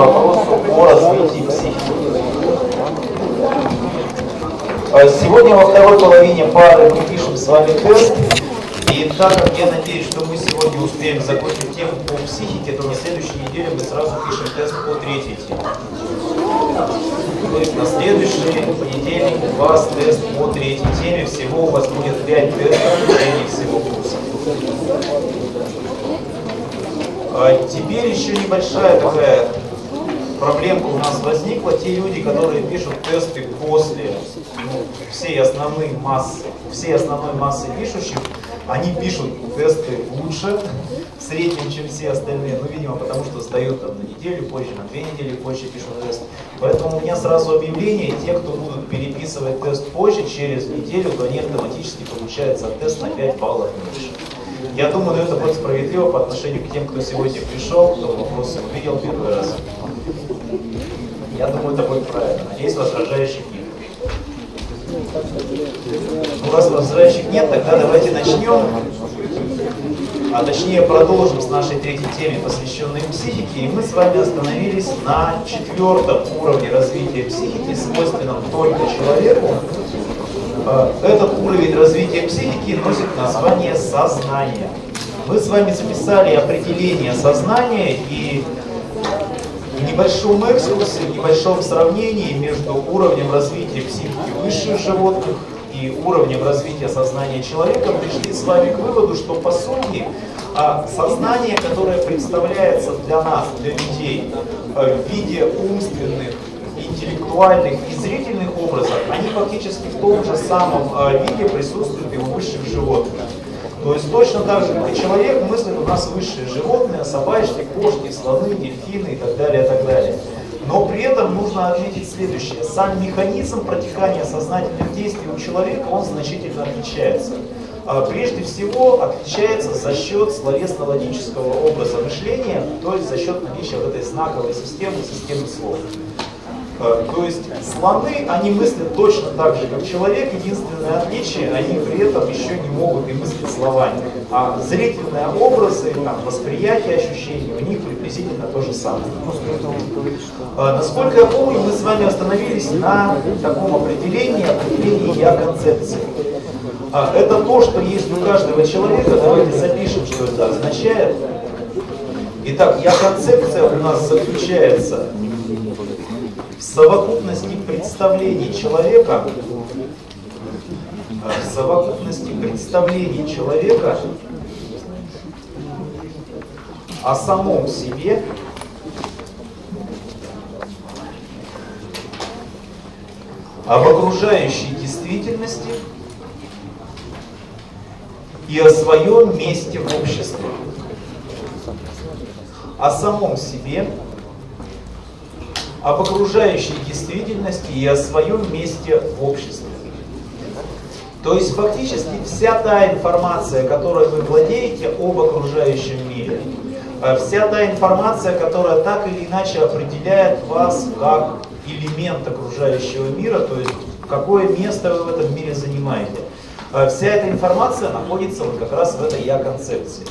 А Сегодня во второй половине пары мы пишем с вами тест. И так как я надеюсь, что мы сегодня успеем закончить тему по психике, то на следующей неделе мы сразу пишем тест по третьей теме. То есть на следующей неделе у вас тест по третьей теме. Всего у вас будет 5 тестов в течение всего курса. А Теперь еще небольшая такая проблемка у нас возникла. Те люди, которые пишут тесты после ну, всей основной массы, всей основной массы пишущих, они пишут тесты лучше в среднем, чем все остальные. Ну, видимо, потому что сдают там на неделю позже, на две недели позже пишут тест. Поэтому у меня сразу объявление, те, кто будут переписывать тест позже, через неделю, то они автоматически получают за тест на 5 баллов меньше. Я думаю, это будет справедливо по отношению к тем, кто сегодня пришел, кто вопросы увидел первый раз. Я думаю, это будет правильно. Надеюсь, возражающих нет. Ну, раз возражающих нет, тогда давайте начнем. А точнее продолжим с нашей третьей теме, посвященной психике. И мы с вами остановились на четвертом уровне развития психики, свойственном только человеку. А, Этот уровень развития психики носит название сознание. Мы с вами записали определение сознания и небольшом экскурсе, небольшом сравнении между уровнем развития психики высших животных и уровнем развития сознания человека пришли с вами к выводу, что по сути а, сознание, которое представляется для нас, для людей, э, в виде умственных, интеллектуальных и зрительных образов, они фактически в том же самом э, виде присутствуют и у высших животных. То есть точно так же, как и человек, мыслят у нас высшие животные, собачки, кошки, слоны, дельфины и так далее, и так далее. Но при этом нужно отметить следующее. Сам механизм протекания сознательных действий у человека, он значительно отличается. А, Прежде всего отличается за счет словесно-логического образа мышления, то есть за счет наличия вот этой знаковой системы, системы слов. Э, То есть слоны, они мыслят точно так же, как человек. Единственное отличие, они при этом еще не могут и мыслить словами. А зрительные образы, там, восприятие ощущений у них приблизительно то же самое. Э, Насколько я помню, мы с вами остановились на таком определении, определении я-концепции. А, Это то, что есть у каждого человека. Давайте запишем, что это означает. Итак, я-концепция у нас заключается совокупности представлений человека, э, в совокупности представлений человека о самом себе, об окружающей действительности и о своем месте в обществе, о самом себе, об окружающей действительности и о своем месте в обществе. То есть фактически вся та информация, которой вы владеете об окружающем мире, э, вся та информация, которая так или иначе определяет вас как элемент окружающего мира, то есть какое место вы в этом мире занимаете, э, вся эта информация находится вот как раз в этой я-концепции.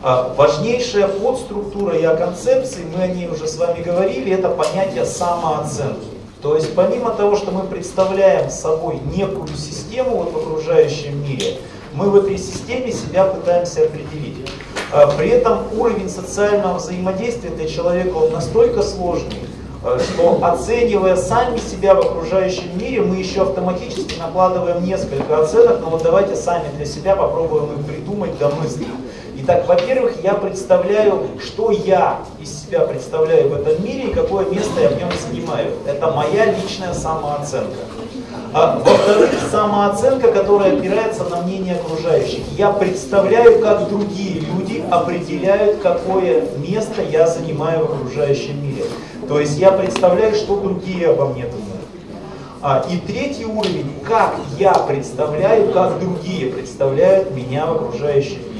А Важнейшая подструктура я-концепции, мы о ней уже с вами говорили, это понятие самооценки. То есть помимо того, что мы представляем собой некую систему вот в окружающем мире, мы в этой системе себя пытаемся определить. А При этом уровень социального взаимодействия для человека он настолько сложный, э, что оценивая сами себя в окружающем мире, мы еще автоматически накладываем несколько оценок, но вот давайте сами для себя попробуем их придумать до мысли. Итак, во-первых, я представляю, что я из себя представляю в этом мире и какое место я в нем занимаю. Это моя личная самооценка. А, во-вторых, самооценка, которая опирается на мнение окружающих. Я представляю, как другие люди определяют, какое место я занимаю в окружающем мире. То есть я представляю, что другие обо мне думают. А, и третий уровень, как я представляю, как другие представляют меня в окружающем мире.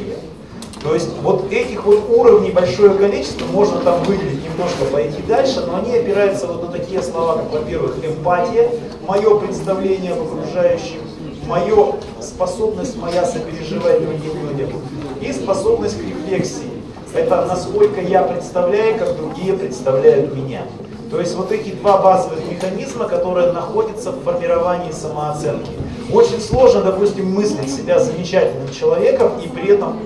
То есть вот этих вот уровней большое количество, можно там выделить немножко, пойти дальше, но они опираются вот на такие слова, как, во-первых, эмпатия, мое представление об окружающем, мое способность моя сопереживать другим людям и способность к рефлексии. это насколько я представляю, как другие представляют меня. То есть вот эти два базовых механизма, которые находятся в формировании самооценки. Очень сложно, допустим, мыслить себя замечательным человеком и при этом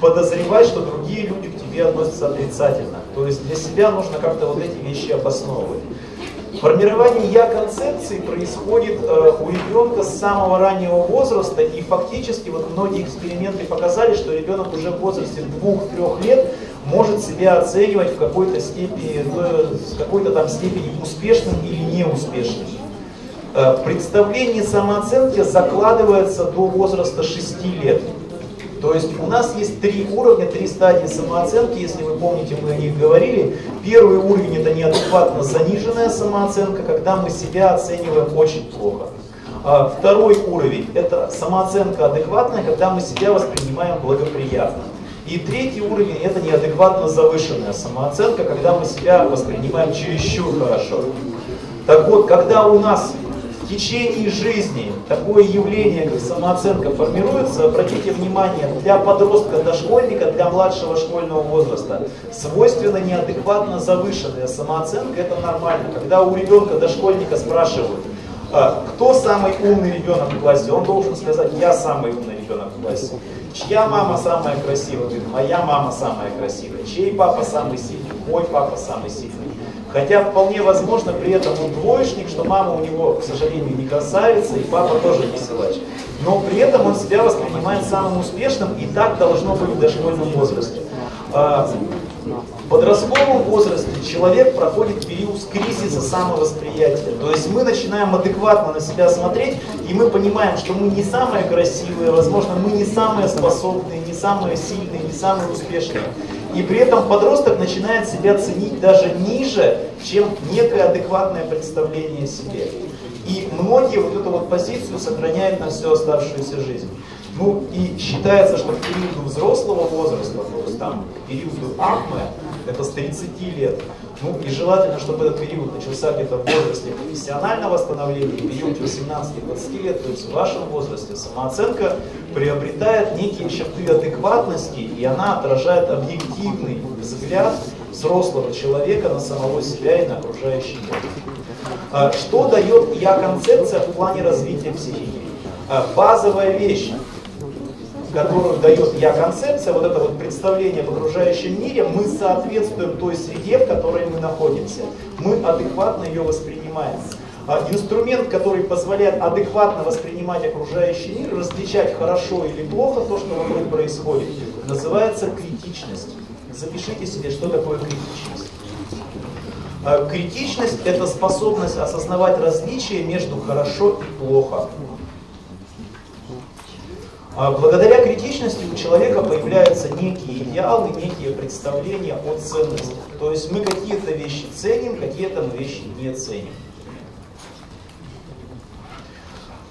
подозревать, что другие люди к тебе относятся отрицательно. То есть для себя нужно как-то вот эти вещи обосновывать. Формирование я-концепции происходит э, у ребенка с самого раннего возраста, и фактически вот многие эксперименты показали, что ребенок уже в возрасте 2-3 лет может себя оценивать в какой-то степени, в, с какой-то там степени успешным или неуспешным. Э, представление самооценки закладывается до возраста 6 лет. То есть у нас есть три уровня, три стадии самооценки, если вы помните, мы о них говорили. Первый уровень это неадекватно заниженная самооценка, когда мы себя оцениваем очень плохо. А второй уровень это самооценка адекватная, когда мы себя воспринимаем благоприятно. И третий уровень это неадекватно завышенная самооценка, когда мы себя воспринимаем чересчур хорошо. Так вот, когда у нас в течение жизни такое явление, как самооценка, формируется, обратите внимание, для подростка, дошкольника, для младшего школьного возраста свойственно неадекватно завышенная самооценка, это нормально. Когда у ребенка, дошкольника спрашивают, «А кто самый умный ребенок в классе, он должен сказать, я самый умный ребенок в классе. Чья мама самая красивая? Моя мама самая красивая. Чей папа самый сильный? Мой папа самый сильный. Хотя вполне возможно при этом он двоечник, что мама у него, к сожалению, не красавица, и папа тоже не силач. Но при этом он себя воспринимает самым успешным, и так должно быть в дошкольном возрасте. Подростковом возрасте человек проходит период кризиса самовосприятия. То есть мы начинаем адекватно на себя смотреть, и мы понимаем, что мы не самые красивые, возможно, мы не самые способные, не самые сильные, не самые успешные. И при этом подросток начинает себя ценить даже ниже, чем некое адекватное представление о себе. И многие вот эту вот позицию сохраняют на всю оставшуюся жизнь. Ну и считается, что в периоду взрослого возраста, то есть там периоду акме, это с 30 лет, ну и желательно, чтобы этот период начался где-то в возрасте профессионального становления, в период 18-20 лет, то есть в вашем возрасте самооценка приобретает некие черты адекватности, и она отражает объективный взгляд взрослого человека на самого себя и на окружающий мир. А что дает я-концепция в плане развития психики? А, базовая вещь которую дает я-концепция, вот это вот представление в окружающем мире, мы соответствуем той среде, в которой мы находимся. Мы адекватно ее воспринимаем. А инструмент, который позволяет адекватно воспринимать окружающий мир, различать хорошо или плохо то, что вокруг происходит, называется критичность. Запишите себе, что такое критичность. А критичность – это способность осознавать различия между хорошо и плохо. А благодаря критичности у человека появляются некие идеалы, некие представления о ценности. То есть мы какие-то вещи ценим, какие-то мы вещи не ценим.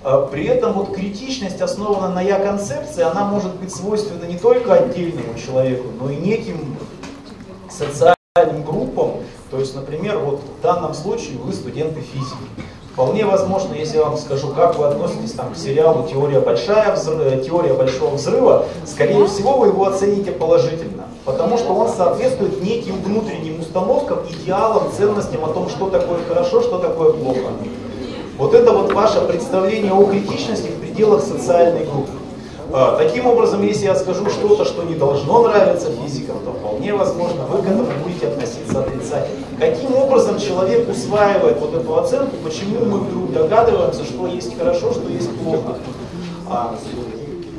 А при этом вот критичность, основана на я-концепции, она может быть свойственна не только отдельному человеку, но и неким социальным группам. То есть, например, вот в данном случае вы студенты физики. Вполне возможно, если я вам скажу, как вы относитесь там, к сериалу «Теория, большая взрыва», э, «Теория большого взрыва», скорее всего, вы его оцените положительно. Потому что он соответствует неким внутренним установкам, идеалам, ценностям о том, что такое хорошо, что такое плохо. Вот это вот ваше представление о критичности в пределах социальной группы. А, таким образом, если я скажу что-то, что не должно нравиться физикам, то вполне возможно, вы к этому будете относиться отрицательно. Каким образом человек усваивает вот эту оценку, почему мы вдруг догадываемся, что есть хорошо, что есть плохо. А,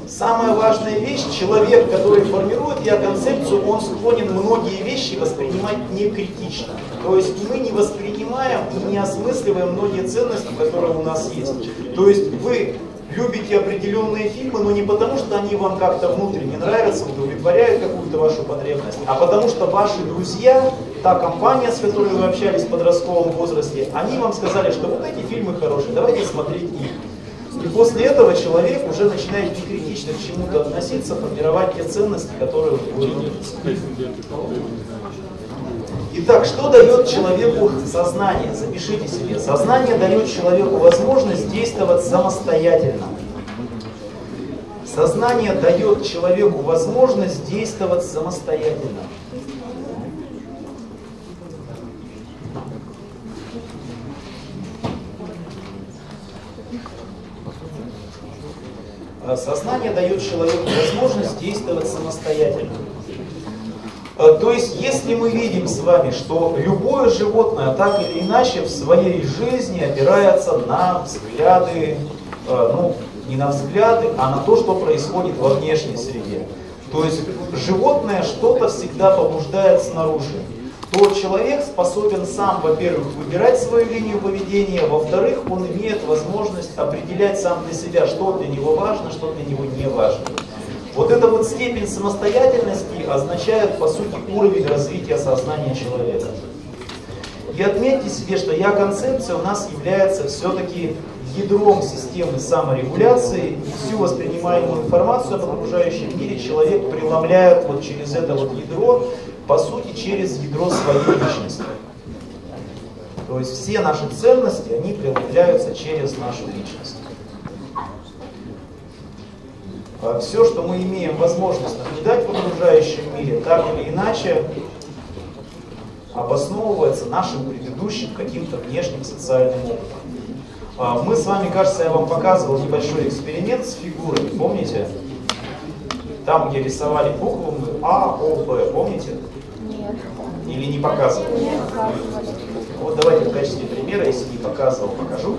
самая важная вещь, человек, который формирует я концепцию, он склонен многие вещи воспринимать не критично. То есть мы не воспринимаем и не осмысливаем многие ценности, которые у нас есть. То есть вы любите определенные фильмы, но не потому, что они вам как-то внутренне нравятся, удовлетворяют какую-то вашу потребность, а потому что ваши друзья, та компания, с которой вы общались в подростковом возрасте, они вам сказали, что вот эти фильмы хорошие, давайте смотреть их. И после этого человек уже начинает некритично к чему-то относиться, формировать те ценности, которые вы Итак, что дает человеку сознание? Запишите себе. Сознание дает человеку возможность действовать самостоятельно. Сознание дает человеку возможность действовать самостоятельно. Сознание дает человеку возможность действовать самостоятельно. А, то есть, если мы видим с вами, что любое животное так или иначе в своей жизни опирается на взгляды, а, ну, не на взгляды, а на то, что происходит во внешней среде. То есть, животное что-то всегда побуждает снаружи то человек способен сам, во-первых, выбирать свою линию поведения, во-вторых, он имеет возможность определять сам для себя, что для него важно, что для него не важно. Вот эта вот степень самостоятельности означает, по сути, уровень развития сознания человека. И отметьте себе, что я-концепция у нас является все-таки ядром системы саморегуляции, и всю воспринимаемую информацию об окружающем мире человек преломляет вот через это вот ядро, по сути, через ядро своей личности. То есть все наши ценности, они преломляются через нашу личность. А все, что мы имеем возможность наблюдать в окружающем мире, так или иначе, обосновывается нашим предыдущим каким-то внешним социальным опытом. А, мы с вами, кажется, я вам показывал небольшой эксперимент с фигурами, помните? Там, где рисовали буквы А, О, Б, помните? Нет. Или не показывал? Нет, Вот давайте в качестве примера, если не показывал, покажу.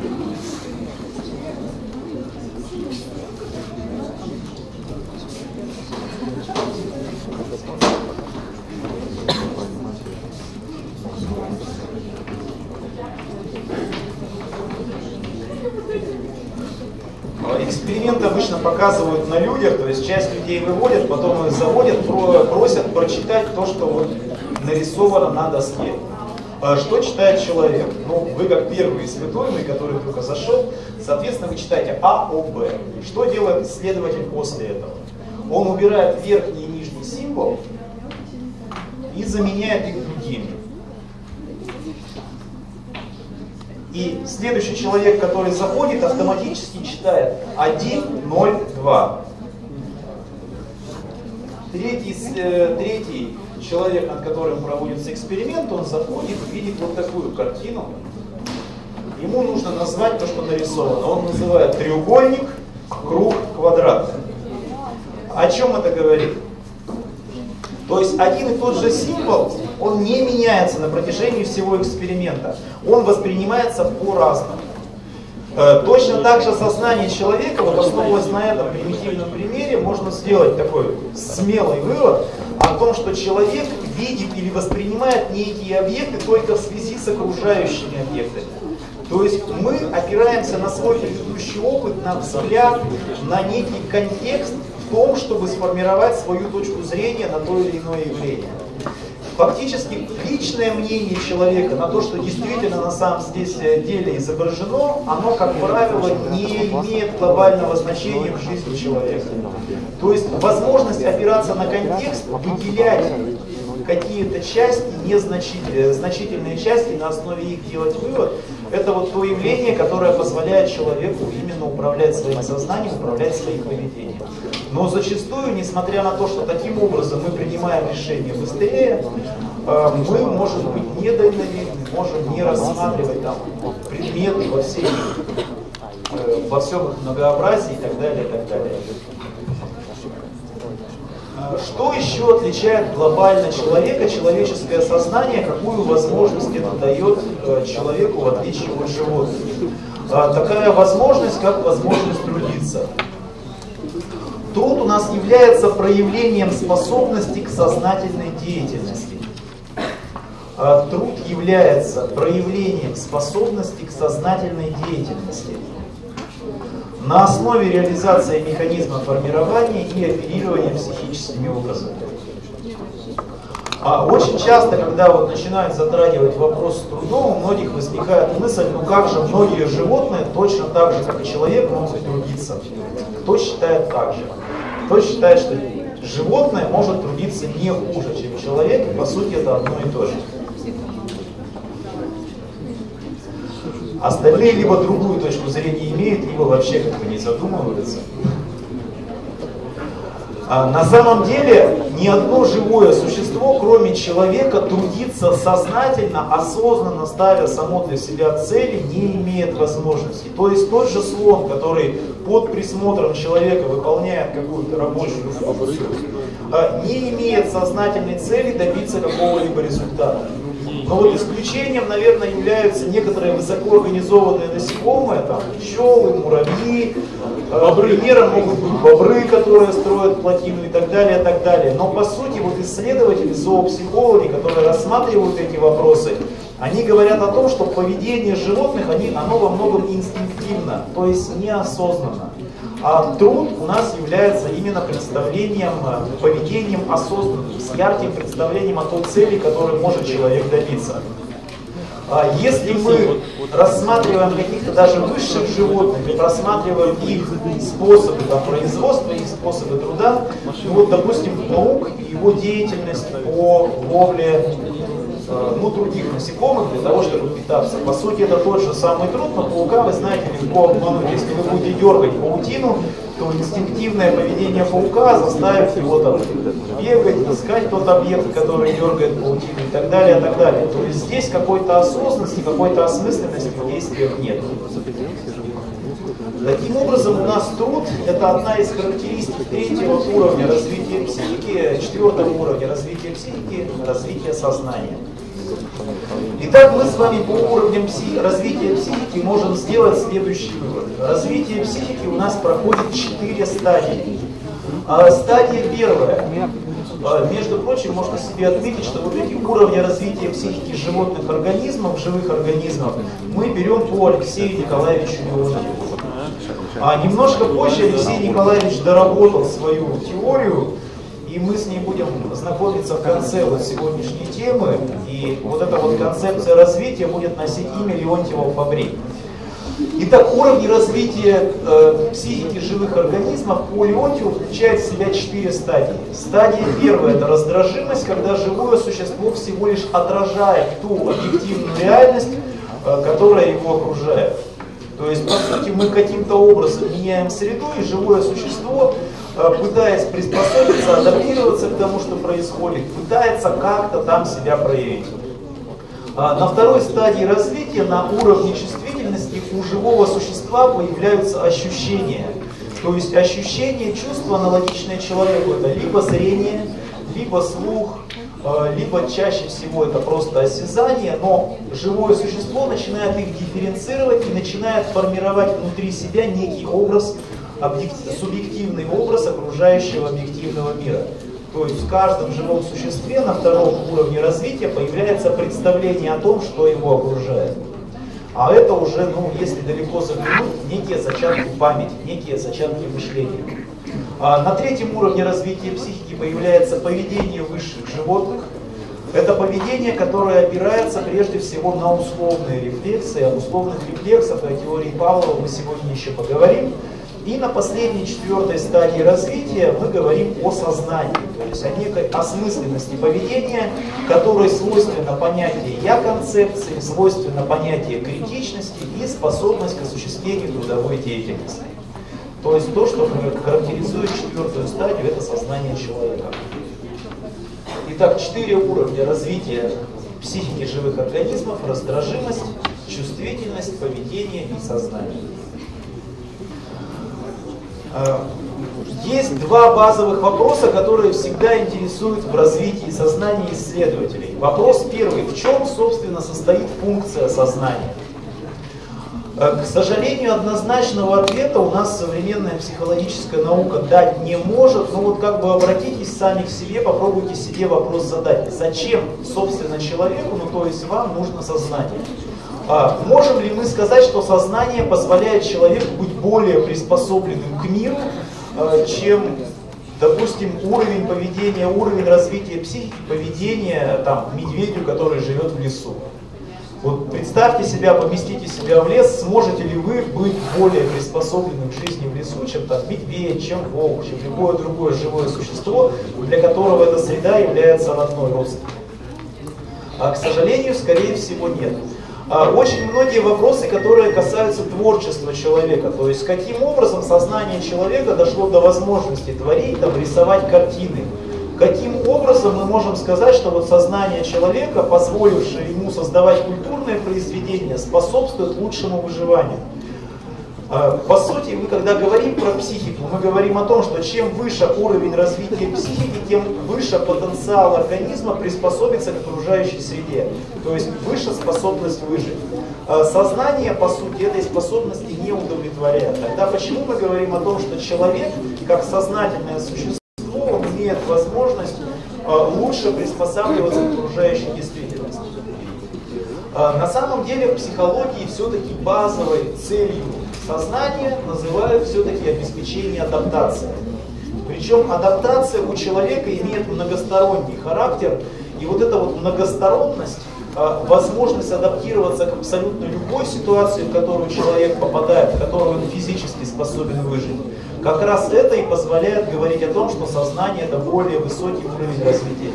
Эксперименты обычно показывают на людях, то есть часть людей выводят, потом их заводят, просят прочитать то, что вот нарисовано на доске. А что читает человек? Ну, вы как первый испытуемый, который только зашел, соответственно, вы читаете А, О, Б. Что делает исследователь после этого? Он убирает верхний и нижний символ и заменяет их другими. И следующий человек, который заходит, автоматически читает 1, 0, 2. Третий, э, третий человек, над которым проводится эксперимент, он заходит и видит вот такую картину. Ему нужно назвать то, что нарисовано. Он называет треугольник, круг, квадрат. О чем это говорит? То есть один и тот же символ, он не меняется на протяжении всего эксперимента. Он воспринимается по-разному. Э, точно так же сознание человека, вот основываясь на этом примитивном примере, можно сделать такой смелый вывод о том, что человек видит или воспринимает некие объекты только в связи с окружающими объектами. То есть мы опираемся на свой предыдущий опыт, на взгляд, на некий контекст, в том, чтобы сформировать свою точку зрения на то или иное явление. Фактически личное мнение человека на то, что действительно на самом здесь э, деле изображено, оно, как правило, не имеет глобального значения в жизни человека. То есть возможность опираться на контекст, выделять какие-то части, незначительные, значительные части, на основе их делать вывод, это вот то явление, которое позволяет человеку именно управлять своим сознанием, управлять своим поведением. Но зачастую, несмотря на то, что таким образом мы принимаем решения быстрее, э, мы, может быть, недальновидны, можем не рассматривать там предметы во всей э, во всем многообразии и так далее, и так далее. Э, что еще отличает глобально человека, человеческое сознание, какую возможность это дает человеку в отличие от животных? Такая возможность, как возможность трудиться. Труд у нас является проявлением способности к сознательной деятельности. А труд является проявлением способности к сознательной деятельности на основе реализации механизма формирования и оперирования психическими образами. А очень часто, когда вот начинают затрагивать вопрос с трудом, у многих возникает мысль, ну как же многие животные точно так же, как и человек, могут трудиться. Кто считает так же? Кто считает, что животное может трудиться не хуже, чем человек, и по сути это одно и то же. Остальные либо другую точку зрения имеют, либо вообще как бы не задумываются. А, на самом деле ни одно живое существо, кроме человека, трудиться сознательно, осознанно ставя само для себя цели, не имеет возможности. То есть тот же слон, который под присмотром человека выполняет какую-то рабочую функцию, а, не имеет сознательной цели добиться какого-либо результата. Но вот исключением, наверное, являются некоторые высокоорганизованные насекомые, там пчелы, муравьи, Бобры. Примером могут быть бобры, которые строят плотину и так далее, и так далее. Но по сути вот исследователи, зоопсихологи, которые рассматривают эти вопросы, они говорят о том, что поведение животных, они, оно во многом инстинктивно, то есть неосознанно. А труд у нас является именно представлением, э, поведением осознанным, с ярким представлением о той цели, которую может человек добиться. А если мы рассматриваем каких-то даже высших животных и рассматриваем их способы там, производства, их способы труда, вот, допустим, паук и его деятельность по ловле ну, других насекомых для того, чтобы питаться. По сути, это тот же самый труд, но паука, вы знаете, легко обмануть. Если вы будете дергать паутину, то инстинктивное поведение паука заставит его там бегать, искать тот объект, который дергает паутину и так далее, и так далее. То есть здесь какой-то осознанности, какой-то осмысленности в действиях нет. Таким образом, у нас труд – это одна из характеристик третьего уровня развития психики, четвертого уровня развития психики – развития сознания. Итак, мы с вами по уровням пси развития психики можем сделать следующий вывод. Развитие психики у нас проходит четыре стадии. А стадия первая. А, между прочим, можно себе отметить, что вот эти уровни развития психики животных организмов, живых организмов, мы берем по Алексею Николаевичу Леонтьеву. А немножко позже Алексей Николаевич доработал свою теорию, и мы с ней будем знакомиться в конце вот сегодняшней темы. И вот эта вот концепция развития будет носить имя Леонтьева Фабрик. Итак, уровни развития э, психики живых организмов по Леонтьеву включает в себя четыре стадии. Стадия первая – это раздражимость, когда живое существо всего лишь отражает ту объективную реальность, э, которая его окружает. То есть, по сути, мы каким-то образом меняем среду, и живое существо Э, пытаясь приспособиться, адаптироваться к тому, что происходит, пытается как-то там себя проявить. А на второй стадии развития, на уровне чувствительности, у живого существа появляются ощущения. То есть ощущения, чувства, аналогичные человеку. Это либо зрение, либо слух, либо чаще всего это просто осязание, но живое существо начинает их дифференцировать и начинает формировать внутри себя некий образ, субъективный образ окружающего объективного мира. То есть в каждом живом существе на втором уровне развития появляется представление о том, что его окружает. А это уже, ну, если далеко заглянуть, некие зачатки памяти, некие зачатки мышления. А на третьем уровне развития психики появляется поведение высших животных. Это поведение, которое опирается прежде всего на условные рефлексы. Об условных рефлексах о теории Павлова мы сегодня еще поговорим. И на последней, четвертой стадии развития мы говорим о сознании, то есть о некой осмысленности поведения, которой свойственно понятие «я-концепции», свойственно понятие критичности и способность к осуществлению трудовой деятельности. То есть то, что характеризует четвертую стадию, это сознание человека. Итак, четыре уровня развития психики живых организмов, раздражимость, чувствительность, поведение и сознание. Э, есть два базовых вопроса, которые всегда интересуют в развитии сознания исследователей. Вопрос первый. В чем, собственно, состоит функция сознания? Э, к сожалению, однозначного ответа у нас современная психологическая наука дать не может, но вот как бы обратитесь сами к себе, попробуйте себе вопрос задать. Зачем, собственно, человеку, ну то есть вам нужно сознание? А можем ли мы сказать, что сознание позволяет человеку быть более приспособленным к миру, а, чем, допустим, уровень поведения, уровень развития психики, поведения там, медведю, который живет в лесу? Вот представьте себя, поместите себя в лес, сможете ли вы быть более приспособленным к жизни в лесу, чем там медведь, чем волк, чем любое другое живое существо, для которого эта среда является родной родственной. А, к сожалению, скорее всего, нет. а, очень многие вопросы, которые касаются творчества человека. То есть, каким образом сознание человека дошло до возможности творить, там, рисовать картины. Каким образом мы можем сказать, что вот сознание человека, позволившее ему создавать культурные произведения, способствует лучшему выживанию. А, по сути, мы когда говорим про психику, мы говорим о том, что чем выше уровень развития психики, тем выше потенциал организма приспособиться к окружающей среде. То есть выше способность выжить. А, сознание, по сути, этой способности не удовлетворяет. Тогда почему мы говорим о том, что человек, как сознательное существо, имеет возможность а, лучше приспосабливаться к окружающей действительности? На самом деле в психологии все-таки базовой целью сознание называют все-таки обеспечение адаптации. Причем адаптация у человека имеет многосторонний характер, и вот эта вот многосторонность, а, возможность адаптироваться к абсолютно любой ситуации, в которую человек попадает, в которую он физически способен выжить, как раз это и позволяет говорить о том, что сознание это более высокий уровень развития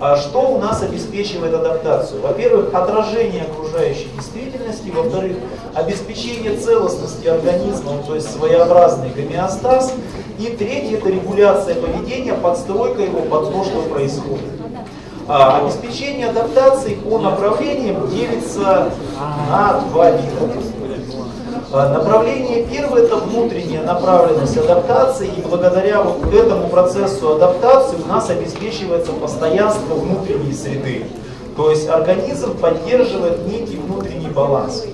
а что у нас обеспечивает адаптацию? Во-первых, отражение окружающей действительности, во-вторых, обеспечение целостности организма, то есть своеобразный гомеостаз, и третье – это регуляция поведения, подстройка его под то, что происходит. А обеспечение адаптации по направлениям делится на два вида. А, направление первое – это внутренняя направленность адаптации, и благодаря вот этому процессу адаптации у нас обеспечивается постоянство внутренней среды. То есть организм поддерживает некий внутренний баланс.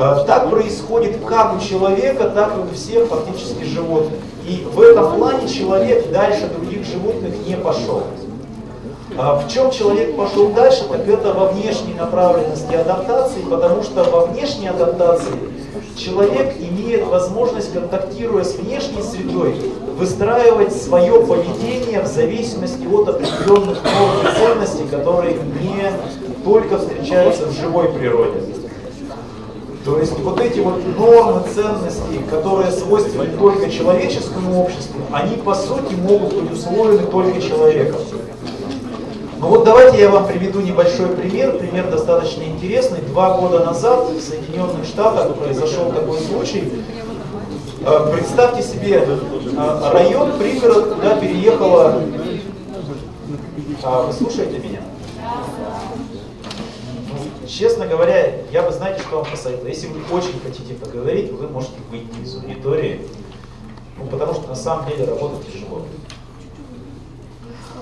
А, так происходит как у человека, так и у всех фактически животных. И в этом плане человек дальше других животных не пошел. А в чем человек пошел дальше, так это во внешней направленности адаптации, потому что во внешней адаптации человек имеет возможность, контактируя с внешней средой, выстраивать свое поведение в зависимости от определенных норм и ценностей, которые не только встречаются в живой природе. То есть вот эти вот нормы, ценности, которые свойственны только человеческому обществу, они по сути могут быть условлены только человеком. Ну вот давайте я вам приведу небольшой пример, пример достаточно интересный. Два года назад в Соединенных Штатах произошел такой случай. Э, представьте себе э, район, пригород, куда переехала... А, вы слушаете меня? Честно говоря, я бы, знаете, что вам посоветовал. Если вы очень хотите поговорить, вы можете выйти из аудитории, ну, потому что на самом деле работать тяжело.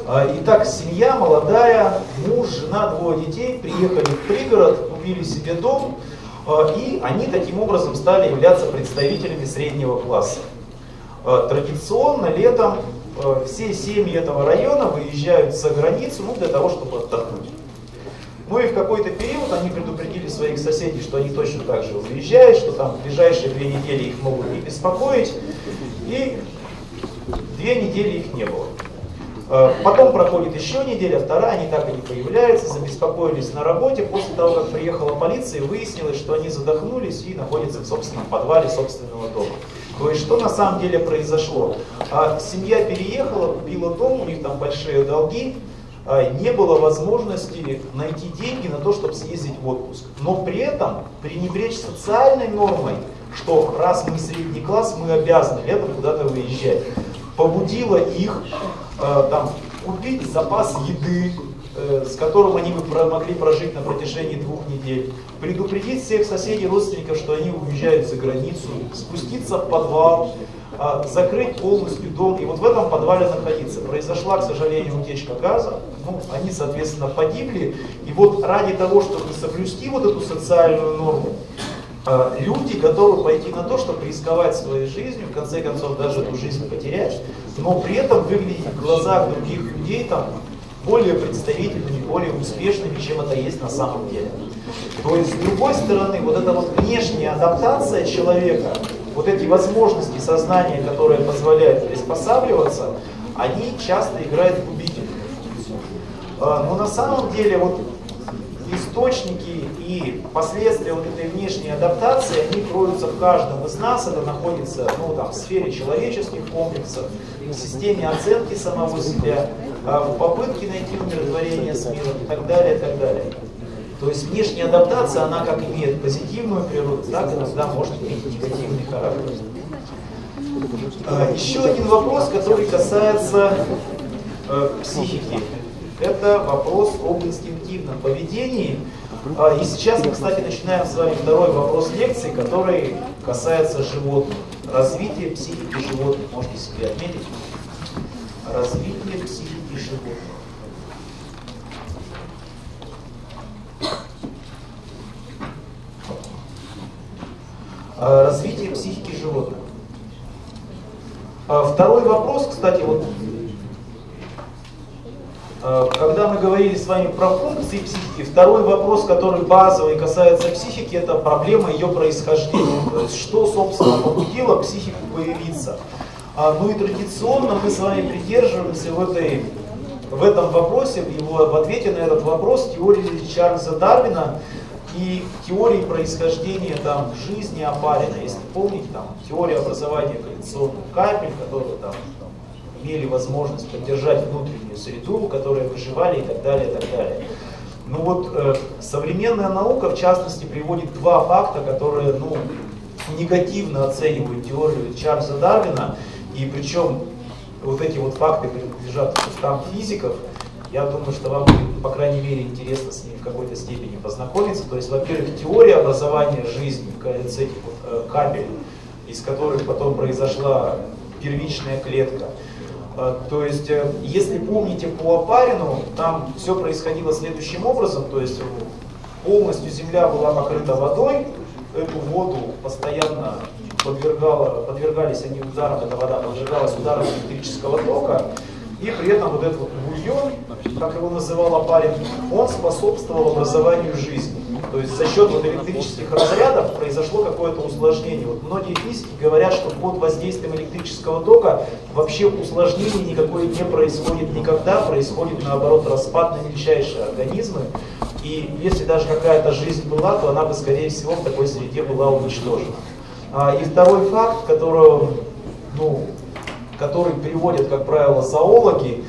А, итак, семья молодая, муж, жена, двое детей приехали в пригород, купили себе дом, а, и они таким образом стали являться представителями среднего класса. А, традиционно летом все семьи этого района выезжают за границу ну, для того, чтобы отдохнуть. Ну и в какой-то период они предупредили своих соседей, что они точно так же уезжают, что там в ближайшие две недели их могут не беспокоить. И две недели их не было. Э, потом проходит еще неделя, вторая, они так и не появляются, забеспокоились на работе. После того, как приехала полиция, выяснилось, что они задохнулись и находятся в собственном подвале собственного дома. То есть, что на самом деле произошло? А, семья переехала, купила дом, у них там большие долги, а, не было возможности найти деньги на то, чтобы съездить в отпуск. Но при этом пренебречь социальной нормой, что раз мы средний класс, мы обязаны летом куда-то выезжать, побудило их Э, там, купить запас еды, э, с которым они бы могли прожить на протяжении двух недель, предупредить всех соседей, родственников, что они уезжают за границу, спуститься в подвал, э, закрыть полностью дом. И вот в этом подвале находиться. Произошла, к сожалению, утечка газа, ну, они, соответственно, погибли, и вот ради того, чтобы соблюсти вот эту социальную норму, люди готовы пойти на то, чтобы рисковать своей жизнью, в конце концов даже эту жизнь потерять, но при этом выглядеть в глазах других людей там более представительными, более успешными, чем это есть на самом деле. То есть, с другой стороны, вот эта вот внешняя адаптация человека, вот эти возможности сознания, которые позволяют приспосабливаться, они часто играют губительную. А, но на самом деле, вот источники и последствия вот этой внешней адаптации, они кроются в каждом из нас, это находится ну, там, в сфере человеческих комплексов, в системе оценки самого себя, а, в попытке найти умиротворение с миром и так далее, и так далее. То есть внешняя адаптация, она как имеет позитивную природу, так иногда может иметь негативный характер. А, еще один вопрос, который касается э, психики. Это вопрос об инстинктивном поведении. А, и сейчас мы, кстати, начинаем с вами второй вопрос лекции, который касается животных. Развитие психики животных. Можете себе отметить. Развитие психики животных. А, развитие психики животных. А, второй вопрос, кстати, вот когда мы говорили с вами про функции психики, второй вопрос, который базовый касается психики, это проблема ее происхождения. То есть, что, собственно, побудило психику появиться. Ну и традиционно мы с вами придерживаемся в, этой, в этом вопросе, в, его, в ответе на этот вопрос теории Чарльза Дарвина, и теории происхождения там, жизни опарина, если помните, там, теория образования коллекционных капель, которые там, там, имели возможность поддержать внутреннюю среду, которые выживали и так далее, и так далее. Ну вот э, современная наука, в частности, приводит два факта, которые ну, негативно оценивают теорию Чарльза Дарвина, и причем вот эти вот факты принадлежат кустам физиков, я думаю, что вам по крайней мере, интересно с ними в какой-то степени познакомиться. То есть, во-первых, теория образования жизни, с этих вот э, капель, из которых потом произошла первичная клетка. Э, то есть, э, если помните по Апарину, там все происходило следующим образом, то есть полностью Земля была покрыта водой, эту воду постоянно подвергала, подвергались они ударам, эта вода подвергалась ударам электрического тока, и при этом вот этот вот бульон, как его называл Апарин, он способствовал образованию жизни. То есть за счет вот электрических разрядов произошло какое-то усложнение. Вот многие физики говорят, что под воздействием электрического тока вообще усложнение никакое не происходит никогда, происходит наоборот распад на мельчайшие организмы. И если даже какая-то жизнь была, то она бы, скорее всего, в такой среде была уничтожена. А, и второй факт, который, ну, который приводят, как правило, зоологи,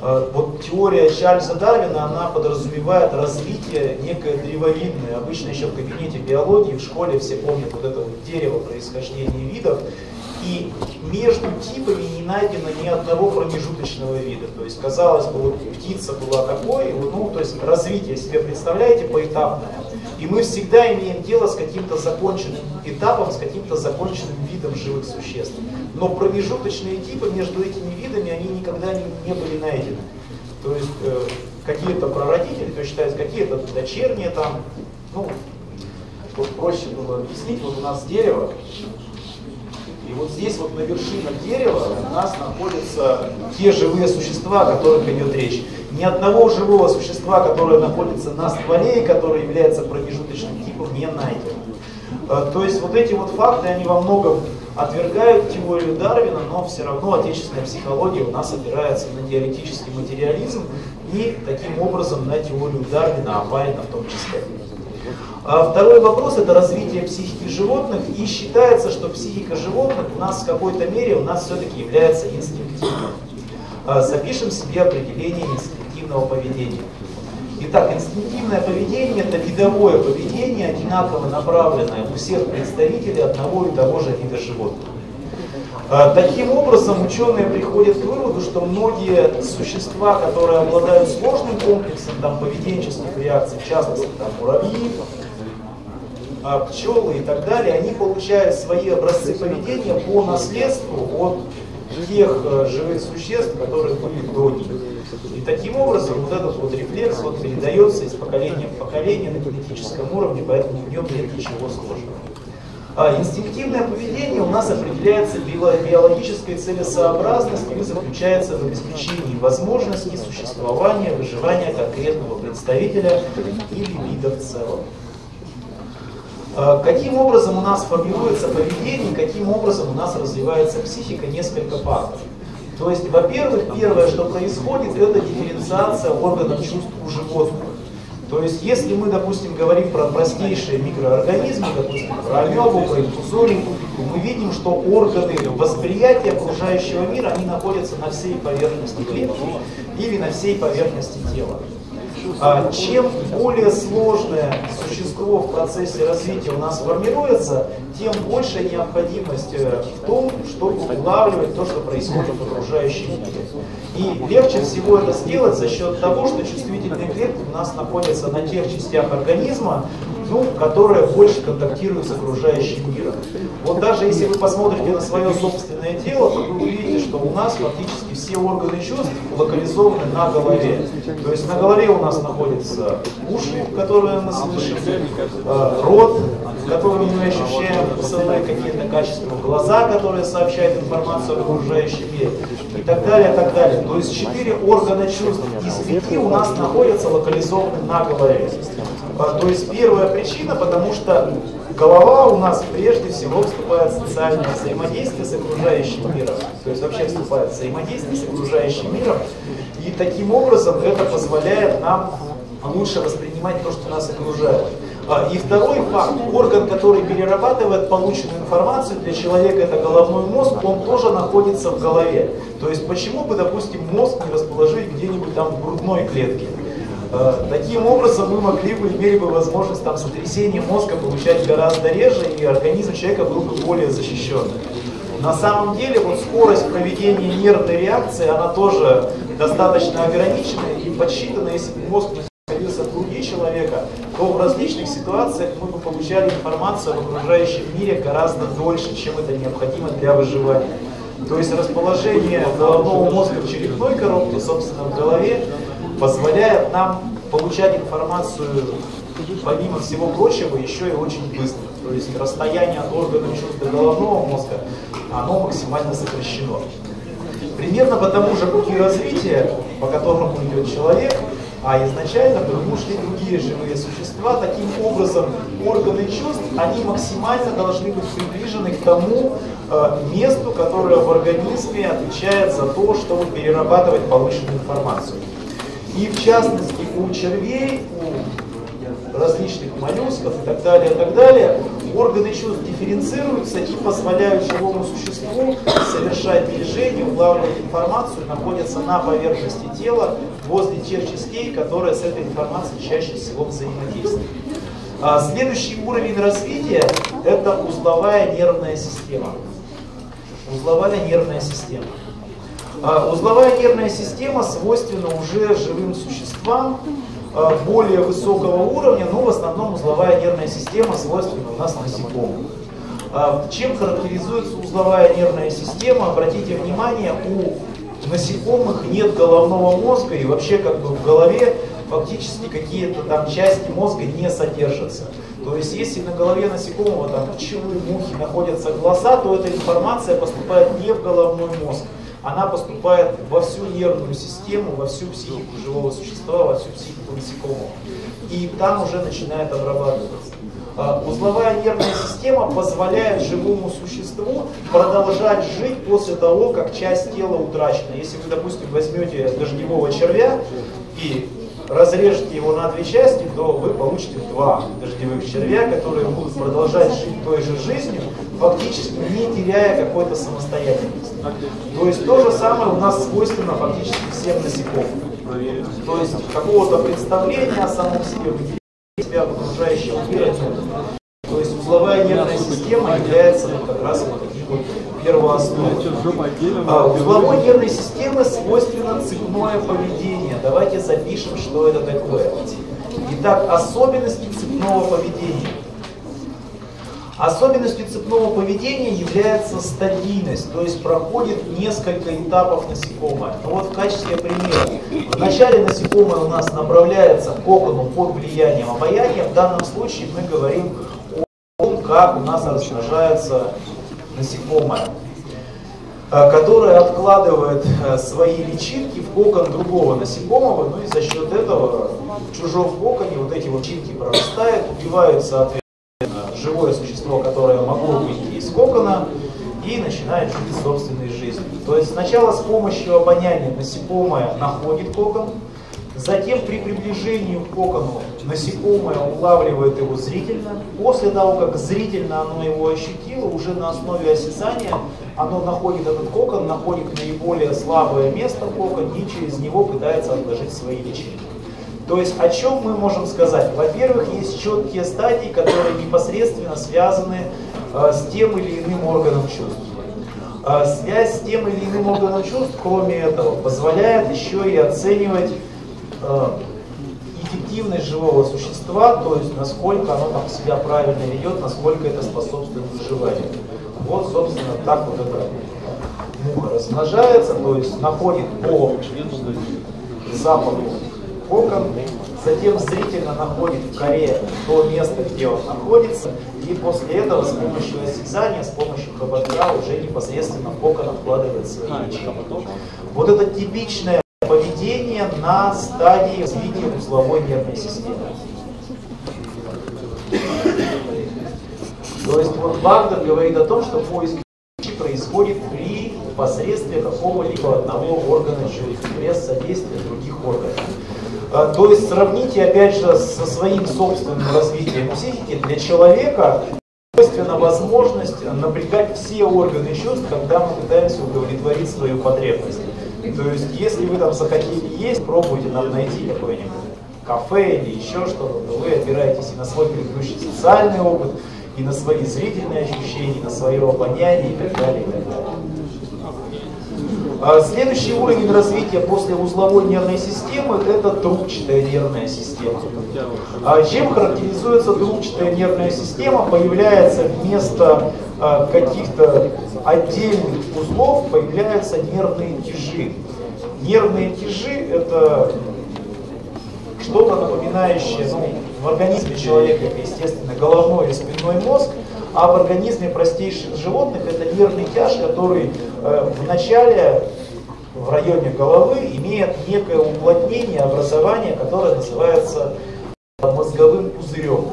вот теория Чарльза Дарвина, она подразумевает развитие некое древовидное. Обычно еще в кабинете биологии, в школе все помнят вот это вот дерево происхождения видов. И между типами не найдено ни одного промежуточного вида. То есть, казалось бы, вот птица была такой, ну, то есть развитие себе представляете поэтапное. И мы всегда имеем дело с каким-то законченным этапом, с каким-то законченным видом живых существ. Но промежуточные типы между этими видами, они никогда не, не были найдены. То есть э, какие-то прародители, то считается, какие-то дочерние там, ну, проще было объяснить, вот у нас дерево, и вот здесь вот на вершинах дерева у нас находятся те живые существа, о которых идет речь. Ни одного живого существа, которое находится на стволе и которое является промежуточным типом, не найдено. Э, то есть вот эти вот факты, они во многом отвергают теорию Дарвина, но все равно отечественная психология у нас опирается на диалектический материализм и таким образом на теорию Дарвина, Апарина в том числе. А второй вопрос это развитие психики животных. И считается, что психика животных у нас в какой-то мере у нас все-таки является инстинктивной. А, запишем себе определение инстинктивного поведения. Итак, инстинктивное поведение – это видовое поведение, одинаково направленное у всех представителей одного и того же вида животных. А, таким образом, ученые приходят к выводу, что многие существа, которые обладают сложным комплексом там, поведенческих реакций, в частности там, муравьи, пчелы и так далее, они получают свои образцы поведения по наследству от тех э, живых существ, которые были до них. И таким образом вот этот вот рефлекс вот передается из поколения в поколение на генетическом уровне, поэтому в нем нет ничего сложного. А инстинктивное поведение у нас определяется биологической целесообразностью и заключается в обеспечении возможности существования, выживания конкретного представителя или вида в целом. А каким образом у нас формируется поведение, каким образом у нас развивается психика, несколько факторов. То есть, во-первых, первое, что происходит, это дифференциация органов чувств у животных. То есть, если мы, допустим, говорим про простейшие микроорганизмы, допустим, про амебу, про инфузорий, мы видим, что органы восприятия окружающего мира, они находятся на всей поверхности клетки или на всей поверхности тела. А, чем более сложное существо в процессе развития у нас формируется, тем больше необходимость э, в том, чтобы улавливать то, что происходит в окружающем мире. И легче всего это сделать за счет того, что чувствительные клетки у нас находятся на тех частях организма, ну, которые больше контактируют с окружающим миром. Вот даже если вы посмотрите на свое собственное тело, то вы увидите, что у нас фактически все органы чувств локализованы на голове. То есть на голове у нас находятся уши, которые мы слышим, э, рот, в котором мы ощущаем вкусовые какие-то качества, глаза, которые сообщают информацию об окружающем мире и так далее, и так далее. То есть четыре органа чувств из пяти у нас находятся локализованы на голове. То есть первая причина, потому что голова у нас прежде всего вступает в социальное взаимодействие с окружающим миром. То есть вообще вступает в взаимодействие с окружающим миром. И таким образом это позволяет нам лучше воспринимать то, что нас окружает. А, и второй факт, орган, который перерабатывает полученную информацию для человека, это головной мозг, он тоже находится в голове. То есть почему бы, допустим, мозг не расположить где-нибудь там в грудной клетке? Э, таким образом мы могли бы, имели бы возможность там сотрясение мозга получать гораздо реже, и организм человека был бы более защищенным. На самом деле вот скорость проведения нервной реакции, она тоже достаточно ограничена и подсчитана, если мозг находился в груди человека, то в различных ситуациях мы бы получали информацию об окружающем мире гораздо дольше, чем это необходимо для выживания. То есть расположение головного мозга в черепной коробке, собственно, в голове, позволяет нам получать информацию, помимо всего прочего, еще и очень быстро. То есть расстояние от органа чувств до головного мозга, оно максимально сокращено. Примерно по тому же пути развития, по которому идет человек, а изначально по нему шли другие живые существа. Таким образом, органы чувств, они максимально должны быть приближены к тому э, месту, которое в организме отвечает за то, чтобы перерабатывать полученную информацию. И в частности у червей, у различных моллюсков и так далее, и так далее, органы чувств дифференцируются и позволяют живому существу совершать движение, улавливать информацию, находятся на поверхности тела возле тех частей, которые с этой информацией чаще всего взаимодействуют. А следующий уровень развития – это узловая нервная система. Узловая нервная система. А, узловая нервная система свойственна уже живым существам а, более высокого уровня, но в основном узловая нервная система свойственна у нас насекомым. А, чем характеризуется узловая нервная система? Обратите внимание, у насекомых нет головного мозга и вообще как бы в голове фактически какие-то там части мозга не содержатся. То есть если на голове насекомого, там пчелы, мухи находятся глаза, то эта информация поступает не в головной мозг, она поступает во всю нервную систему, во всю психику живого существа, во всю психику насекомого. И там уже начинает обрабатываться. А, узловая нервная система позволяет живому существу продолжать жить после того, как часть тела утрачена. Если вы, допустим, возьмете дождевого червя и разрежете его на две части, то вы получите два дождевых червя, которые будут продолжать жить той же жизнью, фактически не теряя какой-то самостоятельности. То есть то же самое у нас свойственно фактически всем насекомым. То есть какого-то представления о самом себе, себя в окружающем мире То есть узловая нервная система является ну, как раз вот таким вот первоосновой. А, узловой нервной системы свойственно цепное поведение. Давайте запишем, что это такое. Итак, особенности цепного поведения. Особенностью цепного поведения является стадийность, то есть проходит несколько этапов насекомое. Ну вот в качестве примера. Вначале насекомое у нас направляется к кокону под влиянием обаяния. В данном случае мы говорим о том, как у нас размножается насекомое э, которое откладывает э, свои личинки в кокон другого насекомого, ну и за счет этого в чужом коконе вот эти вот личинки прорастают, убивают, соответственно, живое существо, которое могло выйти из кокона и начинает жить собственной жизнью. То есть сначала с помощью обоняния насекомое находит кокон, затем при приближении к кокону насекомое улавливает его зрительно. После того, как зрительно оно его ощутило, уже на основе осязания оно находит этот кокон, находит наиболее слабое место в и через него пытается отложить свои личинки. То есть о чем мы можем сказать? Во-первых, есть четкие стадии, которые непосредственно связаны э, с тем или иным органом чувств. Э, связь с тем или иным органом чувств, кроме этого, позволяет еще и оценивать э, эффективность живого существа, то есть насколько оно там себя правильно ведет, насколько это способствует выживанию. Вот, собственно, так вот это муха размножается, то есть находит по западу окон, затем зрительно находит в коре то место, где он находится, и после этого с помощью осязания, с помощью хоботка уже непосредственно в окон откладывает свои ячейки. Вот это типичное поведение на стадии развития узловой нервной системы. То есть вот Вагнер говорит о том, что поиск происходит при посредстве какого-либо одного органа чувств, без содействия других органов. А, то есть сравните опять же со своим собственным развитием психики для человека свойственна возможность напрягать все органы чувств, когда мы пытаемся удовлетворить свою потребность. То есть, если вы там захотели есть, пробуйте нам найти какое-нибудь кафе или еще что-то, то вы опираетесь и на свой предыдущий социальный опыт, и на свои зрительные ощущения, и на свое обоняние и так далее, и так далее. А следующий уровень развития после узловой нервной системы – это трубчатая нервная система. А чем характеризуется трубчатая нервная система? Появляется вместо а, каких-то отдельных узлов появляются нервные тяжи. Нервные тяжи – это что-то напоминающее, ну, в организме человека естественно, головной и спинной мозг, а в организме простейших животных это нервный тяж, который э, в начале в районе головы имеет некое уплотнение, образование, которое называется мозговым пузырем.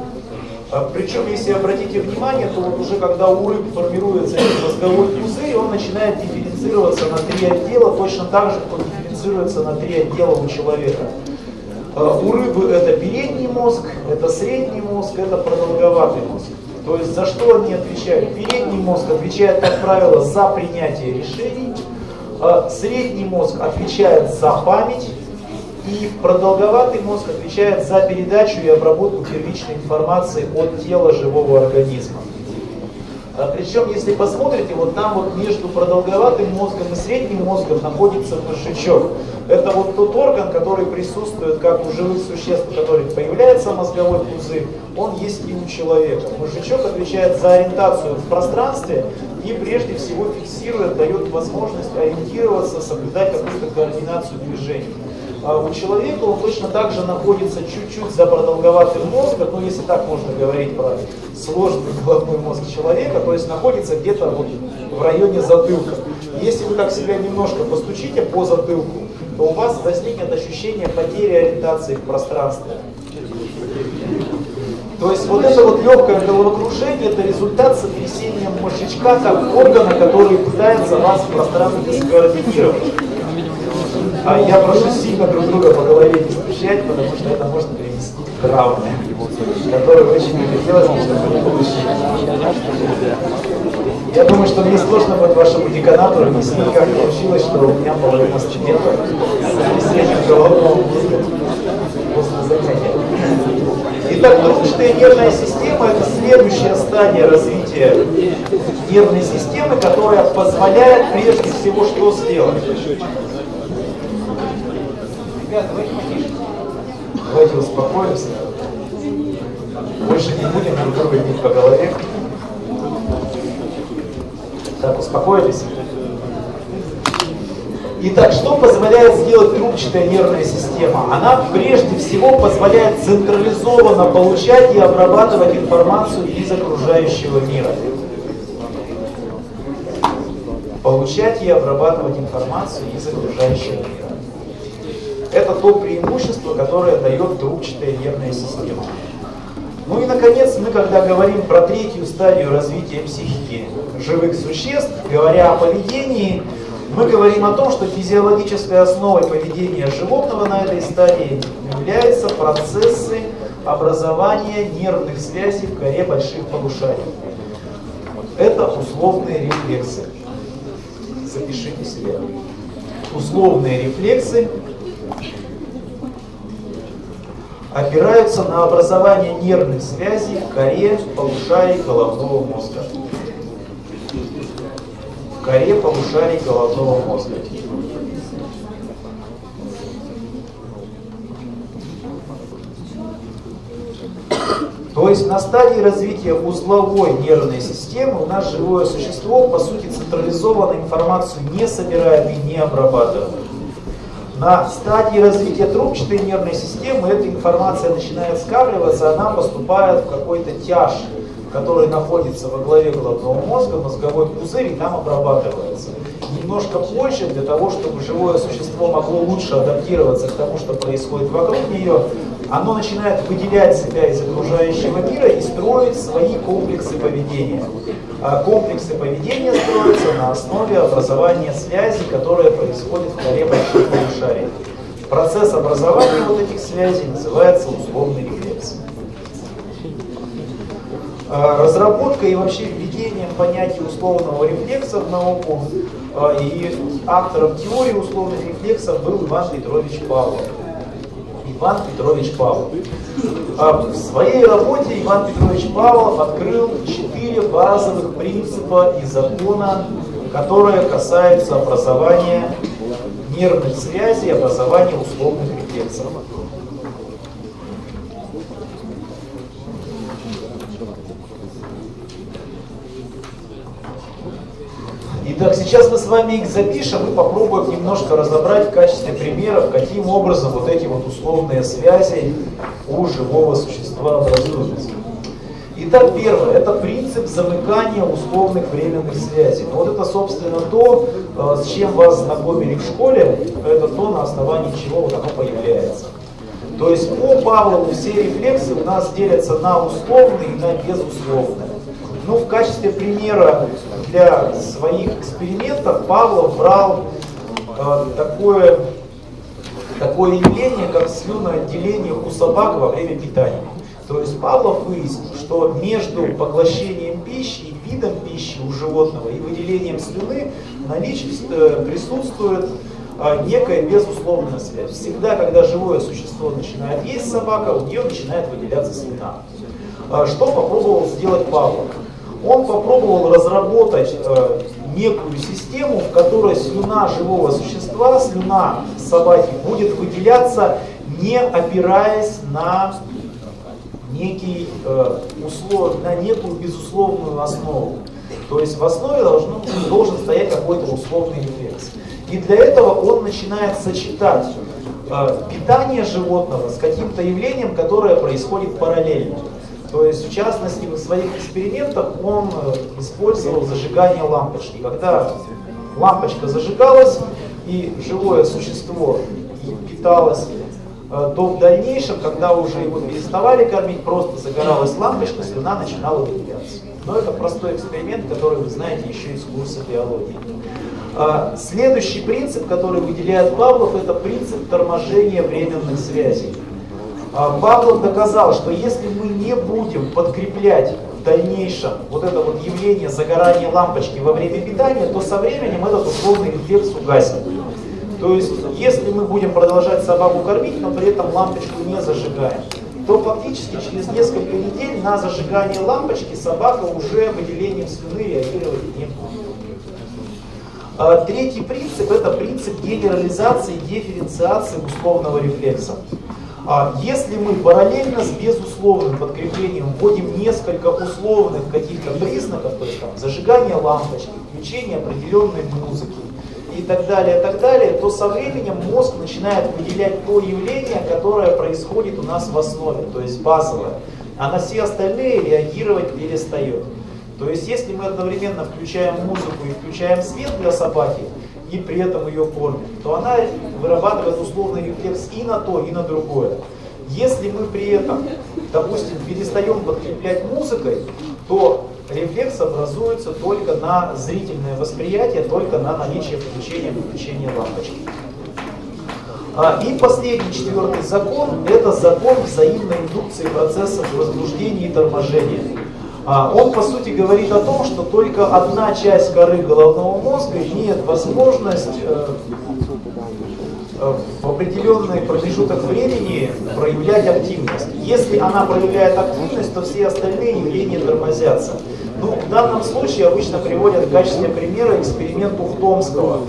А, Причем, если обратите внимание, то вот уже когда у рыб формируется этот мозговой пузырь, он начинает дифференцироваться на три отдела, точно так же, как дифференцируется на три отдела у человека. А, у рыбы это передний мозг, это средний мозг, это продолговатый мозг. То есть за что они отвечают? Передний мозг отвечает, как правило, за принятие решений, а средний мозг отвечает за память, и продолговатый мозг отвечает за передачу и обработку первичной информации от тела живого организма. А Причем, если посмотрите, вот там вот между продолговатым мозгом и средним мозгом находится мозжечок. Это вот тот орган, который присутствует как у живых существ, у которых появляется мозговой пузырь, он есть и у человека. Мозжечок отвечает за ориентацию в пространстве и прежде всего фиксирует, дает возможность ориентироваться, соблюдать какую-то координацию движений. А у человека он точно так же находится чуть-чуть за продолговатым мозгом, ну если так можно говорить про сложный головной мозг человека, то есть находится где-то вот в районе затылка. Если вы так себя немножко постучите по затылку, то у вас возникнет ощущение потери ориентации в пространстве. То есть вот это вот легкое головокружение, это результат сотрясения мозжечка как органа, который пытается вас в пространстве скоординировать. А я прошу сильно друг друга по голове не стучать, потому что это может привести к травме, которую очень не хотелось бы, чтобы не получили. Я думаю, что мне сложно будет вашему деканату объяснить, как получилось, что у меня половина студентов с средним головного после занятия. Итак, трубчатая нервная система – это следующая стадия развития нервной системы, которая позволяет прежде всего что сделать? Ребята, давайте потише. Давайте успокоимся. Больше не будем друг друга бить по голове. Так, успокоились? Итак, что позволяет сделать трубчатая нервная система? Она прежде всего позволяет централизованно получать и обрабатывать информацию из окружающего мира. Получать и обрабатывать информацию из окружающего мира. Это то преимущество, которое дает трубчатая нервная система. Ну и, наконец, мы, когда говорим про третью стадию развития психики живых существ, говоря о поведении, мы говорим о том, что физиологической основой поведения животного на этой стадии являются процессы образования нервных связей в коре больших полушарий. Это условные рефлексы. Запишите себе. Условные рефлексы опираются на образование нервных связей в коре полушарий головного мозга. В коре полушарий головного мозга. То есть на стадии развития узловой нервной системы у нас живое существо, по сути, централизованно информацию не собирает и не обрабатывает. На стадии развития трубчатой нервной системы эта информация начинает скапливаться, она поступает в какой-то тяж, который находится во главе головного мозга, мозговой пузырь, и там обрабатывается. Немножко позже, для того, чтобы живое существо могло лучше адаптироваться к тому, что происходит вокруг нее, оно начинает выделять себя из окружающего мира и строить свои комплексы поведения. А комплексы поведения строятся на основе образования связей, которые происходят в коре больших полушарий. Процесс образования вот этих связей называется условный рефлекс. А, разработка и вообще введение понятия условного рефлекса в науку а, и автором теории условных рефлексов был Иван Петрович Павлов. Иван Петрович Павлов. А в своей работе Иван Петрович Павлов открыл четыре базовых принципа и закона, которые касаются образования нервных связей, образования условных рефлексов. Итак, сейчас мы с вами их запишем и попробуем немножко разобрать в качестве примеров, каким образом вот эти вот условные связи у живого существа образуются. Итак, первое, это принцип замыкания условных временных связей. Вот это, собственно, то, э, с чем вас знакомили в школе, это то, на основании чего вот оно появляется. То есть по Павлову все рефлексы у нас делятся на условные и на безусловные. Ну, в качестве примера для своих экспериментов Павлов брал э, такое, такое явление, как слюноотделение у собак во время питания. То есть Павлов выяснил, что между поглощением пищи и видом пищи у животного и выделением слюны наличит, э, присутствует э, некая безусловная связь. Всегда, когда живое существо начинает есть собака, у нее начинает выделяться слюна. Э, что попробовал сделать Павлов? Он попробовал разработать э, некую систему, в которой слюна живого существа, слюна собаки будет выделяться, не опираясь на некий э, услов, на некую безусловную основу. То есть в основе должно, должен стоять какой-то условный рефлекс. И для этого он начинает сочетать э, питание животного с каким-то явлением, которое происходит параллельно. То есть, в частности, в своих экспериментах он э, использовал зажигание лампочки. Когда лампочка зажигалась и живое существо питалось, э, то в дальнейшем, когда уже его переставали кормить, просто загоралась лампочка, слюна начинала выделяться. Но это простой эксперимент, который вы знаете еще из курса биологии. А, следующий принцип, который выделяет Павлов, это принцип торможения временных связей. А, Павлов доказал, что если мы не будем подкреплять в дальнейшем вот это вот явление загорания лампочки во время питания, то со временем этот условный рефлекс угаснет. То есть, если мы будем продолжать собаку кормить, но при этом лампочку не зажигаем, то фактически через несколько недель на зажигание лампочки собака уже выделением слюны реагировать не будет. А, третий принцип – это принцип генерализации и дифференциации условного рефлекса. А если мы параллельно с безусловным подкреплением вводим несколько условных каких-то признаков, то есть там зажигание лампочки, включение определенной музыки и так далее, и так далее, то со временем мозг начинает выделять то явление, которое происходит у нас в основе, то есть базовое, а на все остальные реагировать перестает. То есть если мы одновременно включаем музыку и включаем свет для собаки, и при этом ее кормят, то она вырабатывает условный рефлекс и на то, и на другое. Если мы при этом, допустим, перестаем подкреплять музыкой, то рефлекс образуется только на зрительное восприятие, только на наличие включения-выключения лампочки. А, и последний, четвертый закон, это закон взаимной индукции процессов возбуждения и торможения. А, он, по сути, говорит о том, что только одна часть коры головного мозга имеет возможность э, э, в определенный промежуток времени проявлять активность. Если она проявляет активность, то все остальные явления тормозятся. Ну, в данном случае обычно приводят в качестве примера эксперимент Ухтомского.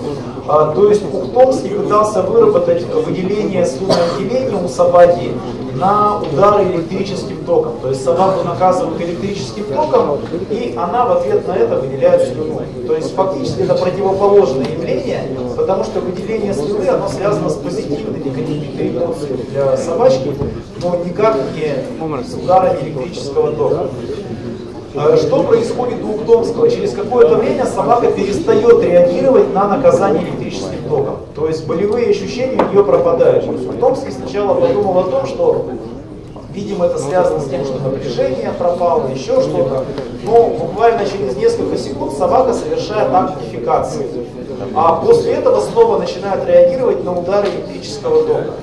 А, то есть Ухтомский пытался выработать выделение слюного отделения у собаки на удары электрическим током. То есть собаку наказывают электрическим током, и она в ответ на это выделяет слюну. То есть фактически это противоположное явление, потому что выделение слюны оно связано с позитивной никотиновой эмоцией для собачки, но никак не с ударами электрического тока. А что происходит у Ухтомского? Через какое-то время собака перестает реагировать на наказание электрическим током. То есть болевые ощущения у нее пропадают. Ухтомский сначала подумал о том, что Видимо, это связано с тем, что напряжение пропало, еще что-то. Но буквально через несколько секунд собака совершает акт дефекации. А после этого снова начинает реагировать на удары электрического тока.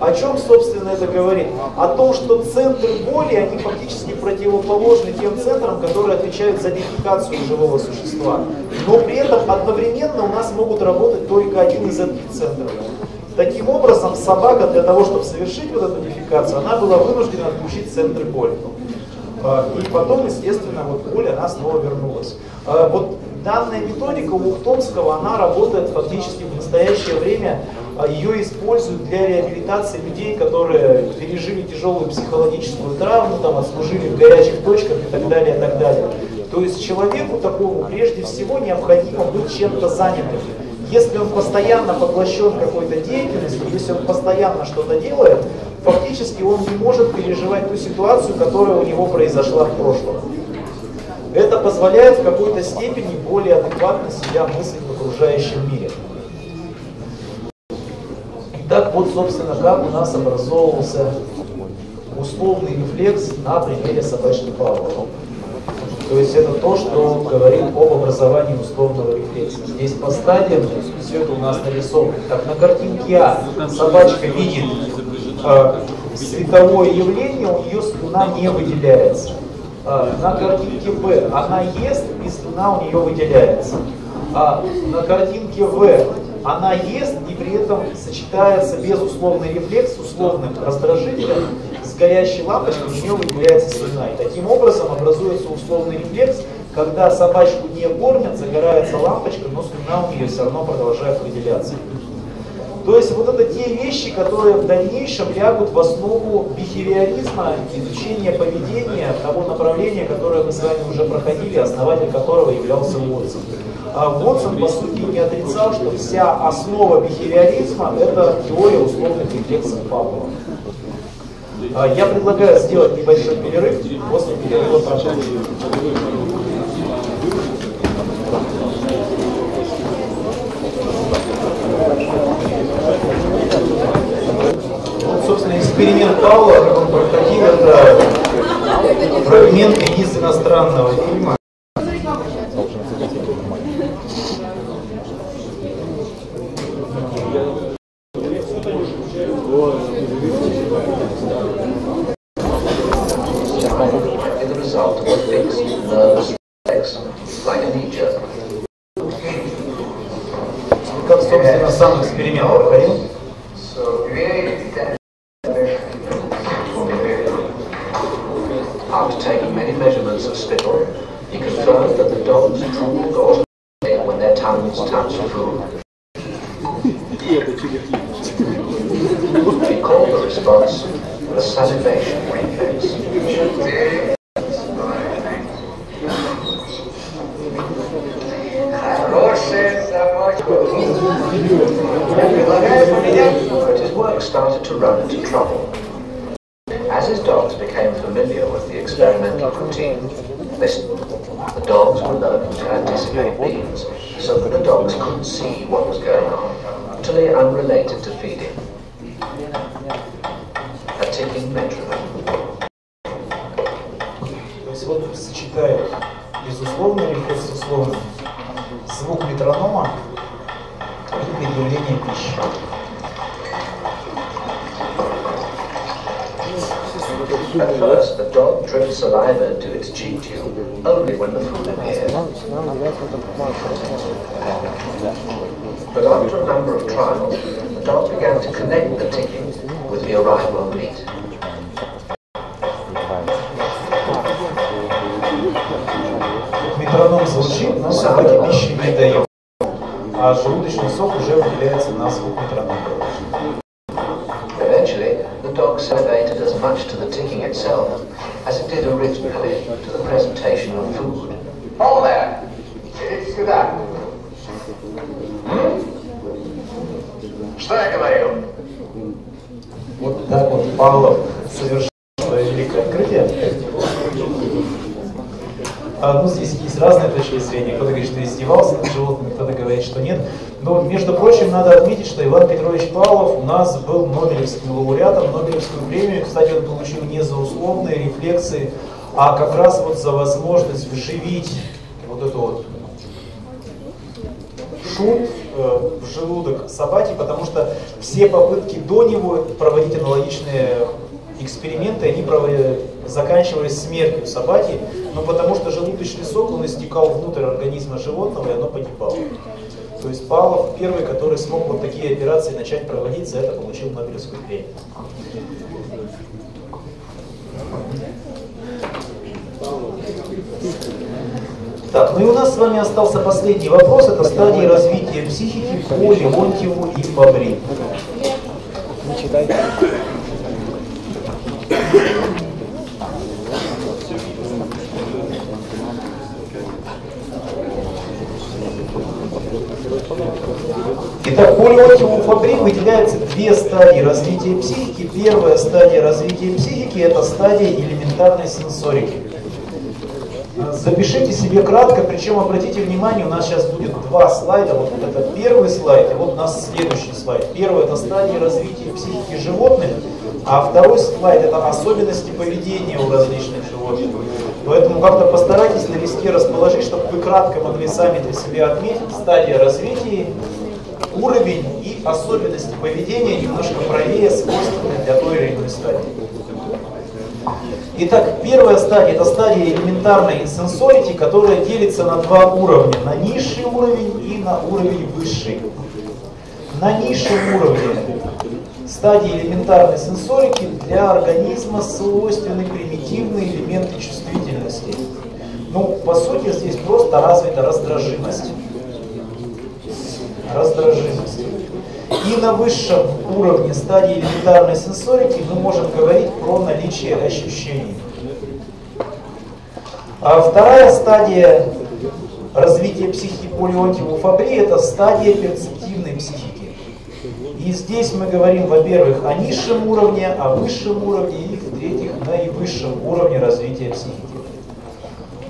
О чем, собственно, это говорит? О том, что центры боли, они фактически противоположны тем центрам, которые отвечают за дефекацию живого существа. Но при этом одновременно у нас могут работать только один из этих центров. Таким образом, собака для того, чтобы совершить вот эту дефекацию, она была вынуждена отключить центры боли. А, и потом, естественно, вот боль, она снова вернулась. А, вот данная методика у Ухтомского, она работает фактически в настоящее время ее используют для реабилитации людей, которые пережили тяжелую психологическую травму, там, отслужили в горячих точках и так далее, и так далее. То есть человеку такому прежде всего необходимо быть чем-то занятым. Если он постоянно поглощен какой-то деятельностью, если он постоянно что-то делает, фактически он не может переживать ту ситуацию, которая у него произошла в прошлом. Это позволяет в какой-то степени более адекватно себя мыслить в окружающем мире. Вот, собственно, как у нас образовывался условный рефлекс на примере собачки Павлова. То есть это то, что говорит об образовании условного рефлекса. Здесь по стадиям все это у нас нарисовано. Так, на картинке А собачка видит э, световое явление, у нее слюна не выделяется. Э, на картинке Б она ест, и слюна у нее выделяется. А на картинке В она ест и при этом сочетается безусловный рефлекс с условным раздражителем, с горящей лампочкой, у нее выделяется слюна. И таким образом образуется условный рефлекс, когда собачку не кормят, загорается лампочка, но слюна у нее все равно продолжает выделяться. То есть вот это те вещи, которые в дальнейшем лягут в основу бихевиоризма, изучения поведения, того направления, которое мы с вами уже проходили, основатель которого являлся Уотсон. А Вотсон, по сути, не отрицал, что вся основа бихевиоризма – это теория условных рефлексов Павлова. А, я предлагаю сделать небольшой перерыв, после перерыва продолжим. Вот, собственно, эксперимент Павла, как он проходил, это фрагменты из иностранного фильма But after a number of trials, the dog began to connect the ticking with the arrival of meat. Метроном звучит, но собаке пищи не дает. А желудочный сок уже выделяется на звук метронома. Eventually, dog salivated as much to the ticking itself as it did originally to the presentation of food. Hold there. Идите сюда. Что я говорил? Вот так вот Павлов совершил свое великое открытие. А, ну, здесь есть разные точки зрения. Кто-то говорит, что издевался над животными, кто-то говорит, что нет. Но, между прочим, надо отметить, что Иван Петрович Павлов у нас был Нобелевским лауреатом. Нобелевскую премию, кстати, он получил не за условные рефлексы, а как раз вот за возможность вживить вот эту вот шут э, в желудок собаки, потому что все попытки до него проводить аналогичные эксперименты, они заканчивались смертью собаки, но потому что желудочный сок, он истекал внутрь организма животного, и оно погибало. То есть Павлов первый, который смог вот такие операции начать проводить, за это получил Нобелевскую премию. Так, ну и у нас с вами остался последний вопрос. Это стадии развития психики по Леонтьеву и Фабри. Не читай. Итак, по Леонтьеву Фабри выделяются две стадии развития психики. Первая стадия развития психики – это стадия элементарной сенсорики. Запишите себе кратко, причем обратите внимание, у нас сейчас будет два слайда. Вот это первый слайд, и вот у нас следующий слайд. Первый это стадия развития психики животных, а второй слайд это особенности поведения у различных животных. Поэтому как-то постарайтесь на листе расположить, чтобы вы кратко могли сами для себя отметить стадия развития, уровень и особенности поведения немножко правее свойственны для той или иной стадии. Итак, первая стадия – это стадия элементарной сенсорики, которая делится на два уровня. На низший уровень и на уровень высший. На низшем уровне стадии элементарной сенсорики для организма свойственны примитивные элементы чувствительности. Ну, по сути, здесь просто развита раздражимость. Раздражимость. И на высшем уровне стадии элементарной сенсорики мы можем говорить про наличие ощущений. А вторая стадия развития психики по Леонтьеву Фабри – это стадия перцептивной психики. И здесь мы говорим, во-первых, о низшем уровне, о высшем уровне и, в-третьих, наивысшем уровне развития психики.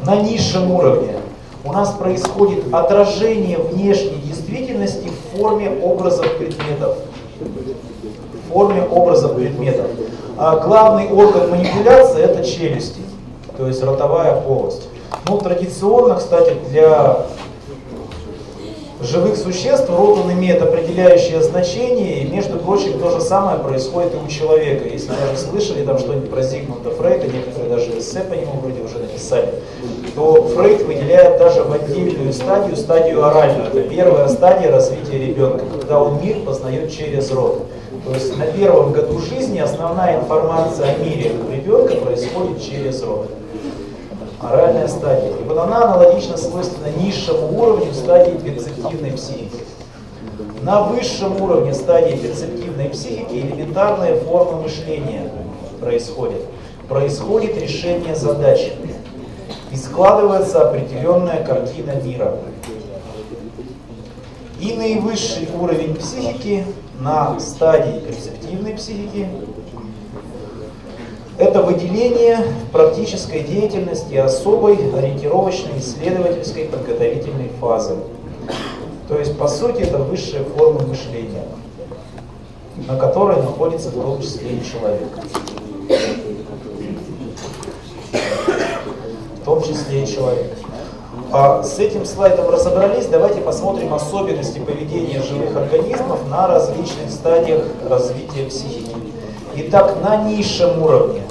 На низшем уровне у нас происходит отражение внешней действительности в форме образов предметов. В форме образов предметов. А главный орган манипуляции это челюсти, то есть ротовая полость. Ну, традиционно, кстати, для живых существ рот он имеет определяющее значение, и, между прочим, то же самое происходит и у человека. Если даже слышали там что-нибудь про Зигмунда Фрейда, некоторые даже эссе по нему вроде уже написали, то Фрейд выделяет даже в отдельную стадию, стадию оральную. Это первая стадия развития ребенка, когда он мир познает через рот. То есть на первом году жизни основная информация о мире ребенка происходит через рот оральная стадия. И вот она аналогично свойственна низшему уровню стадии перцептивной психики. На высшем уровне стадии перцептивной психики элементарные формы мышления происходят. Происходит решение задачи. И складывается определенная картина мира. И наивысший уровень психики на стадии перцептивной психики это выделение практической деятельности особой ориентировочной исследовательской подготовительной фазы. То есть, по сути, это высшая форма мышления, на которой находится в том числе и человек. 9 человек. А с этим слайдом разобрались, давайте посмотрим особенности поведения живых организмов на различных стадиях развития психики. Итак, на низшем уровне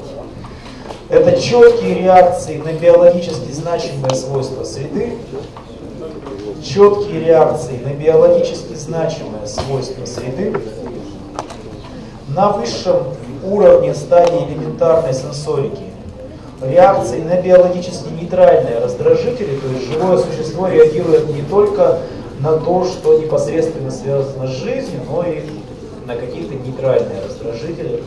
это четкие реакции на биологически значимые свойства среды, четкие реакции на биологически значимые свойства среды. На высшем уровне стадии элементарной сенсорики реакции на биологически нейтральные раздражители, то есть живое существо реагирует не только на то, что непосредственно связано с жизнью, но и на какие-то нейтральные раздражители,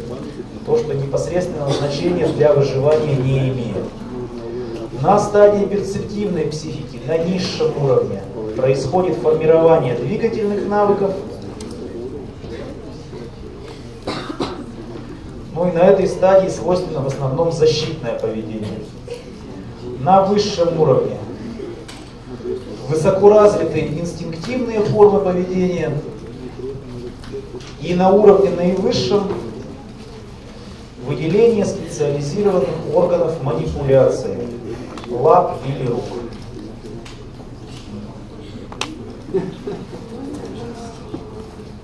то, что непосредственного значения для выживания не имеет. На стадии перцептивной психики, на низшем уровне, происходит формирование двигательных навыков, Ну и на этой стадии свойственно в основном защитное поведение. На высшем уровне высокоразвитые инстинктивные формы поведения и на уровне наивысшем выделение специализированных органов манипуляции, лап или рук.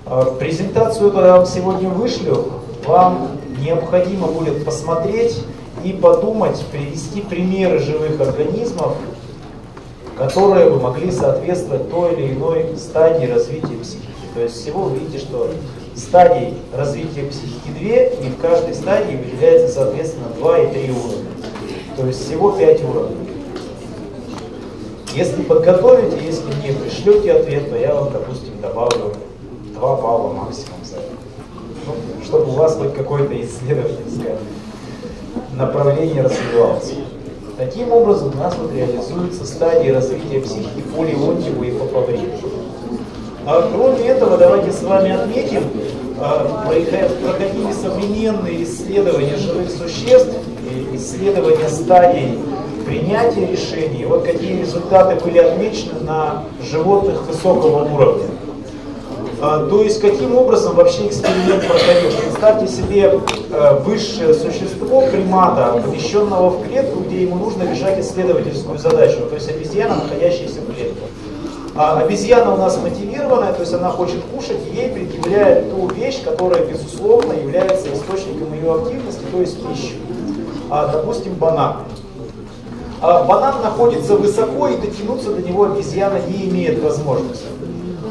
А презентацию эту я вам сегодня вышлю. Вам необходимо будет посмотреть и подумать, привести примеры живых организмов, которые бы могли соответствовать той или иной стадии развития психики. То есть всего вы видите, что стадий развития психики две, и в каждой стадии выделяется, соответственно, 2 и 3 уровня. То есть всего 5 уровней. Если подготовите, если не пришлете ответ, то я вам, допустим, добавлю 2 балла максимум чтобы у вас хоть какое-то исследовательское направление развивалось. Таким образом, у нас вот реализуются стадии развития психики по и по. А кроме этого, давайте с вами отметим, а, проходили современные исследования живых существ, исследования стадий принятия решений. Вот какие результаты были отмечены на животных высокого уровня. А, то есть каким образом вообще эксперимент проходил? Представьте себе э, высшее существо примата, помещенного в клетку, где ему нужно решать исследовательскую задачу, то есть обезьяна, находящаяся в клетке. А обезьяна у нас мотивированная, то есть она хочет кушать, ей предъявляет ту вещь, которая, безусловно, является источником ее активности, то есть пищу. А, допустим, банан. Банан находится высоко, и дотянуться до него обезьяна не имеет возможности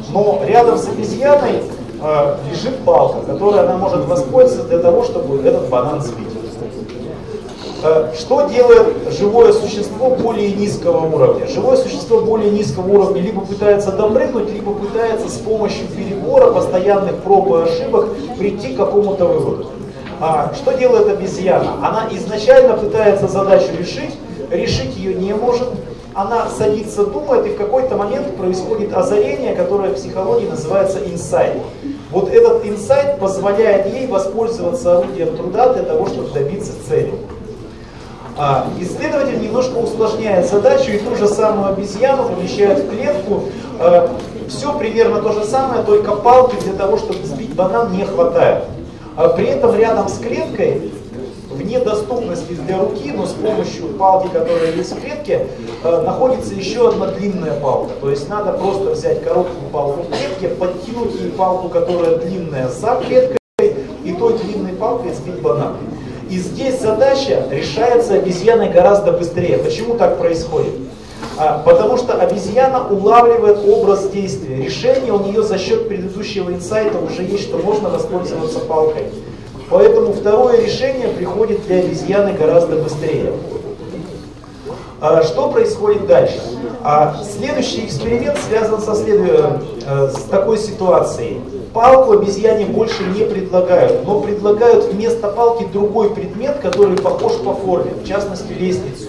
но рядом с обезьяной э, лежит палка, которой она может воспользоваться для того, чтобы этот банан сбить. Э, что делает живое существо более низкого уровня? Живое существо более низкого уровня либо пытается допрыгнуть, либо пытается с помощью перебора, постоянных проб и ошибок прийти к какому-то выводу. А, что делает обезьяна? Она изначально пытается задачу решить, решить ее не может, она садится, думает, и в какой-то момент происходит озарение, которое в психологии называется инсайт. Вот этот инсайт позволяет ей воспользоваться орудием труда для того, чтобы добиться цели. А, исследователь немножко усложняет задачу и ту же самую обезьяну помещает в клетку. А, все примерно то же самое, только палки для того, чтобы сбить банан не хватает. А при этом рядом с клеткой вне доступности для руки, но с помощью палки, которая есть в клетке, э, находится еще одна длинная палка. То есть надо просто взять короткую палку в клетке, подтянуть ей палку, которая длинная за клеткой, и той длинной палкой сбить банан. И здесь задача решается обезьяной гораздо быстрее. Почему так происходит? А, потому что обезьяна улавливает образ действия. Решение у нее за счет предыдущего инсайта уже есть, что можно воспользоваться палкой. Поэтому второе решение приходит для обезьяны гораздо быстрее. А что происходит дальше? А следующий эксперимент связан со следу... Э, с такой ситуацией. Палку обезьяне больше не предлагают, но предлагают вместо палки другой предмет, который похож по форме, в частности лестницу.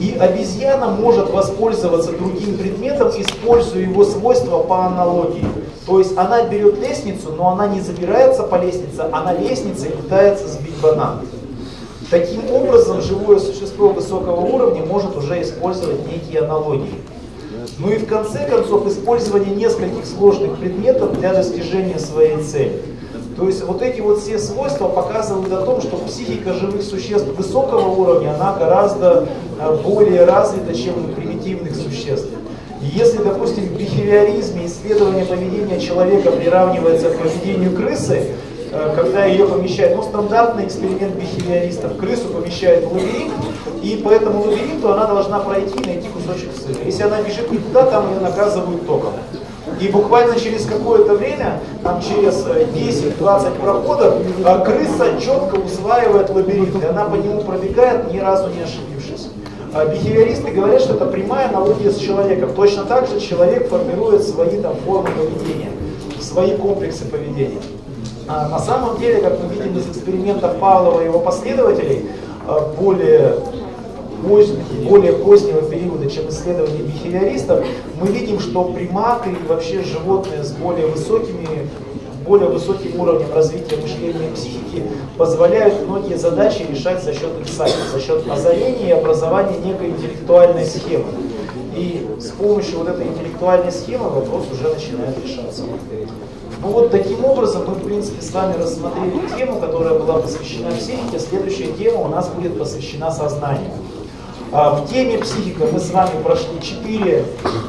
И обезьяна может воспользоваться другим предметом, используя его свойства по аналогии. То есть она берет лестницу, но она не забирается по лестнице, а на лестнице пытается сбить банан. Таким образом, живое существо высокого уровня может уже использовать некие аналогии. Ну и в конце концов, использование нескольких сложных предметов для достижения своей цели. То есть вот эти вот все свойства показывают о том, что психика живых существ высокого уровня, она гораздо э, более развита, чем у примитивных существ. И если, допустим, в бихевиоризме исследование поведения человека приравнивается к поведению крысы, э, когда ее помещают, ну, стандартный эксперимент бихевиористов, крысу помещают в лабиринт, и по этому лабиринту она должна пройти и найти кусочек сыра. Если она бежит не туда, там ее наказывают током. И буквально через какое-то время, там через 10-20 проходов, а, крыса четко усваивает лабиринт, и она по нему пробегает, ни разу не ошибившись. А, бихевиористы говорят, что это прямая аналогия с человеком. Точно так же человек формирует свои там, формы поведения, свои комплексы поведения. А на самом деле, как мы видим из экспериментов Павлова и его последователей, более более позднего периода, чем исследования бихевиористов, мы видим, что приматы и вообще животные с более высокими более высоким уровнем развития мышления и психики позволяют многие задачи решать за счет инсайта, за счет озарения и образования некой интеллектуальной схемы. И с помощью вот этой интеллектуальной схемы вопрос уже начинает решаться. Ну вот таким образом мы, в принципе, с вами рассмотрели тему, которая была посвящена психике. Следующая тема у нас будет посвящена сознанию. А в теме психика мы с вами прошли четыре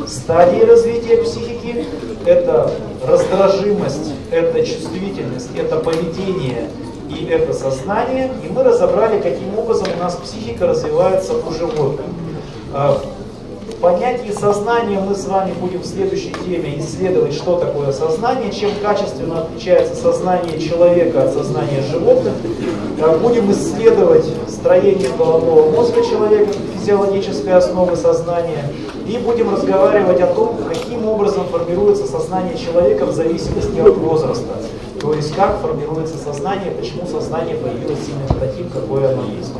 стадии развития психики. Это раздражимость, это чувствительность, это поведение и это сознание. И мы разобрали, каким образом у нас психика развивается у животных. Понятии сознания мы с вами будем в следующей теме исследовать, что такое сознание, чем качественно отличается сознание человека от сознания животных. Э, будем исследовать строение головного мозга человека, физиологической основы сознания. И будем разговаривать о том, каким образом формируется сознание человека в зависимости от возраста. То есть как формируется сознание, почему сознание появилось именно таким, какое оно есть.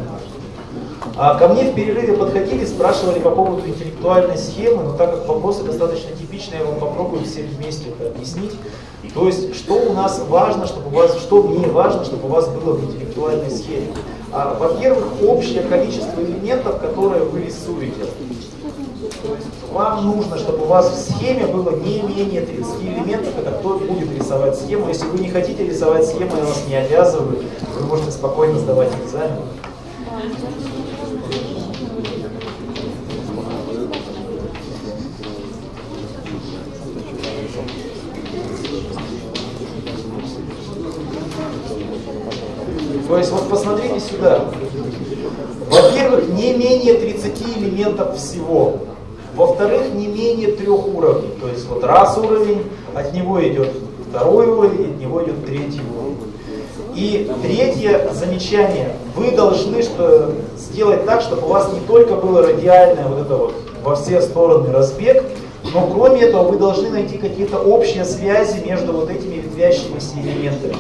А ко мне в перерыве подходили, спрашивали по поводу интеллектуальной схемы, но так как вопросы достаточно типичные, я вам попробую все вместе это объяснить. То есть, что у нас важно, чтобы у вас, что мне важно, чтобы у вас было в интеллектуальной схеме. А, Во-первых, общее количество элементов, которые вы рисуете. То есть вам нужно, чтобы у вас в схеме было не менее 30 элементов, это кто будет рисовать схему. Если вы не хотите рисовать схему, я вас не обязываю, вы можете спокойно сдавать экзамен. То есть вот посмотрите сюда. Во-первых, не менее 30 элементов всего. Во-вторых, не менее трех уровней. То есть вот раз уровень, от него идет второй уровень, от него идет третий уровень. И третье замечание. Вы должны что, сделать так, чтобы у вас не только было радиальное вот это вот во все стороны разбег, но кроме этого вы должны найти какие-то общие связи между вот этими ветвящимися элементами.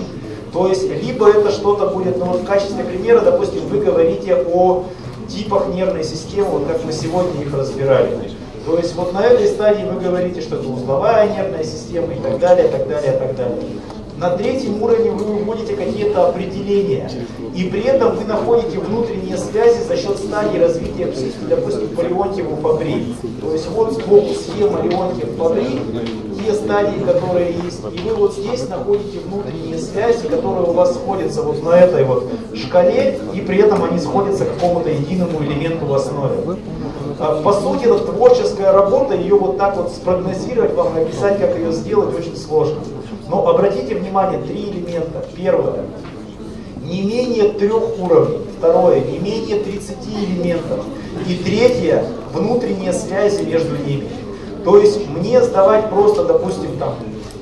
То есть, либо это что-то будет, ну вот в качестве примера, допустим, вы говорите о типах нервной системы, вот как мы сегодня их разбирали. То есть вот на этой стадии вы говорите, что это узловая нервная система и так далее, так далее, так далее. На третьем уровне вы выводите какие-то определения, и при этом вы находите внутренние связи за счет стадии развития психики, допустим, по Леонтьеву Фабри. То есть вот сбоку схема Леонтьев Фабри, те стадии, которые есть, и вы вот здесь находите внутренние связи, которые у вас сходятся вот на этой вот шкале, и при этом они сходятся к какому-то единому элементу в основе. А, по сути, это творческая работа, ее вот так вот спрогнозировать вам и описать, как ее сделать, очень сложно. Но обратите внимание, три элемента. Первое, не менее трех уровней. Второе, не менее 30 элементов. И третье, внутренние связи между ними. То есть мне сдавать просто, допустим, там,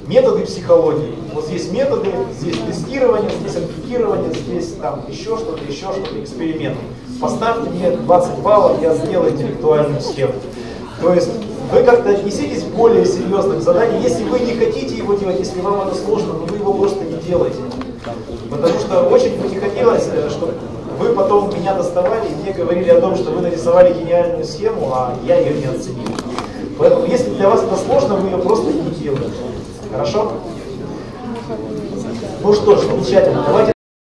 методы психологии. Вот здесь методы, здесь тестирование, здесь анкетирование, здесь там еще что-то, еще что-то, эксперимент. Поставьте мне 20 баллов, я сделаю интеллектуальную схему. То есть вы как-то отнеситесь более серьезно к. Если вы не хотите его делать, если вам это сложно, то вы его просто не делаете. Потому что очень бы не хотелось, э, чтобы вы потом меня доставали и мне говорили о том, что вы нарисовали гениальную схему, а я ее не оценил. Поэтому, если для вас это сложно, вы ее просто не делаете. Хорошо? Ну что ж, замечательно. Давайте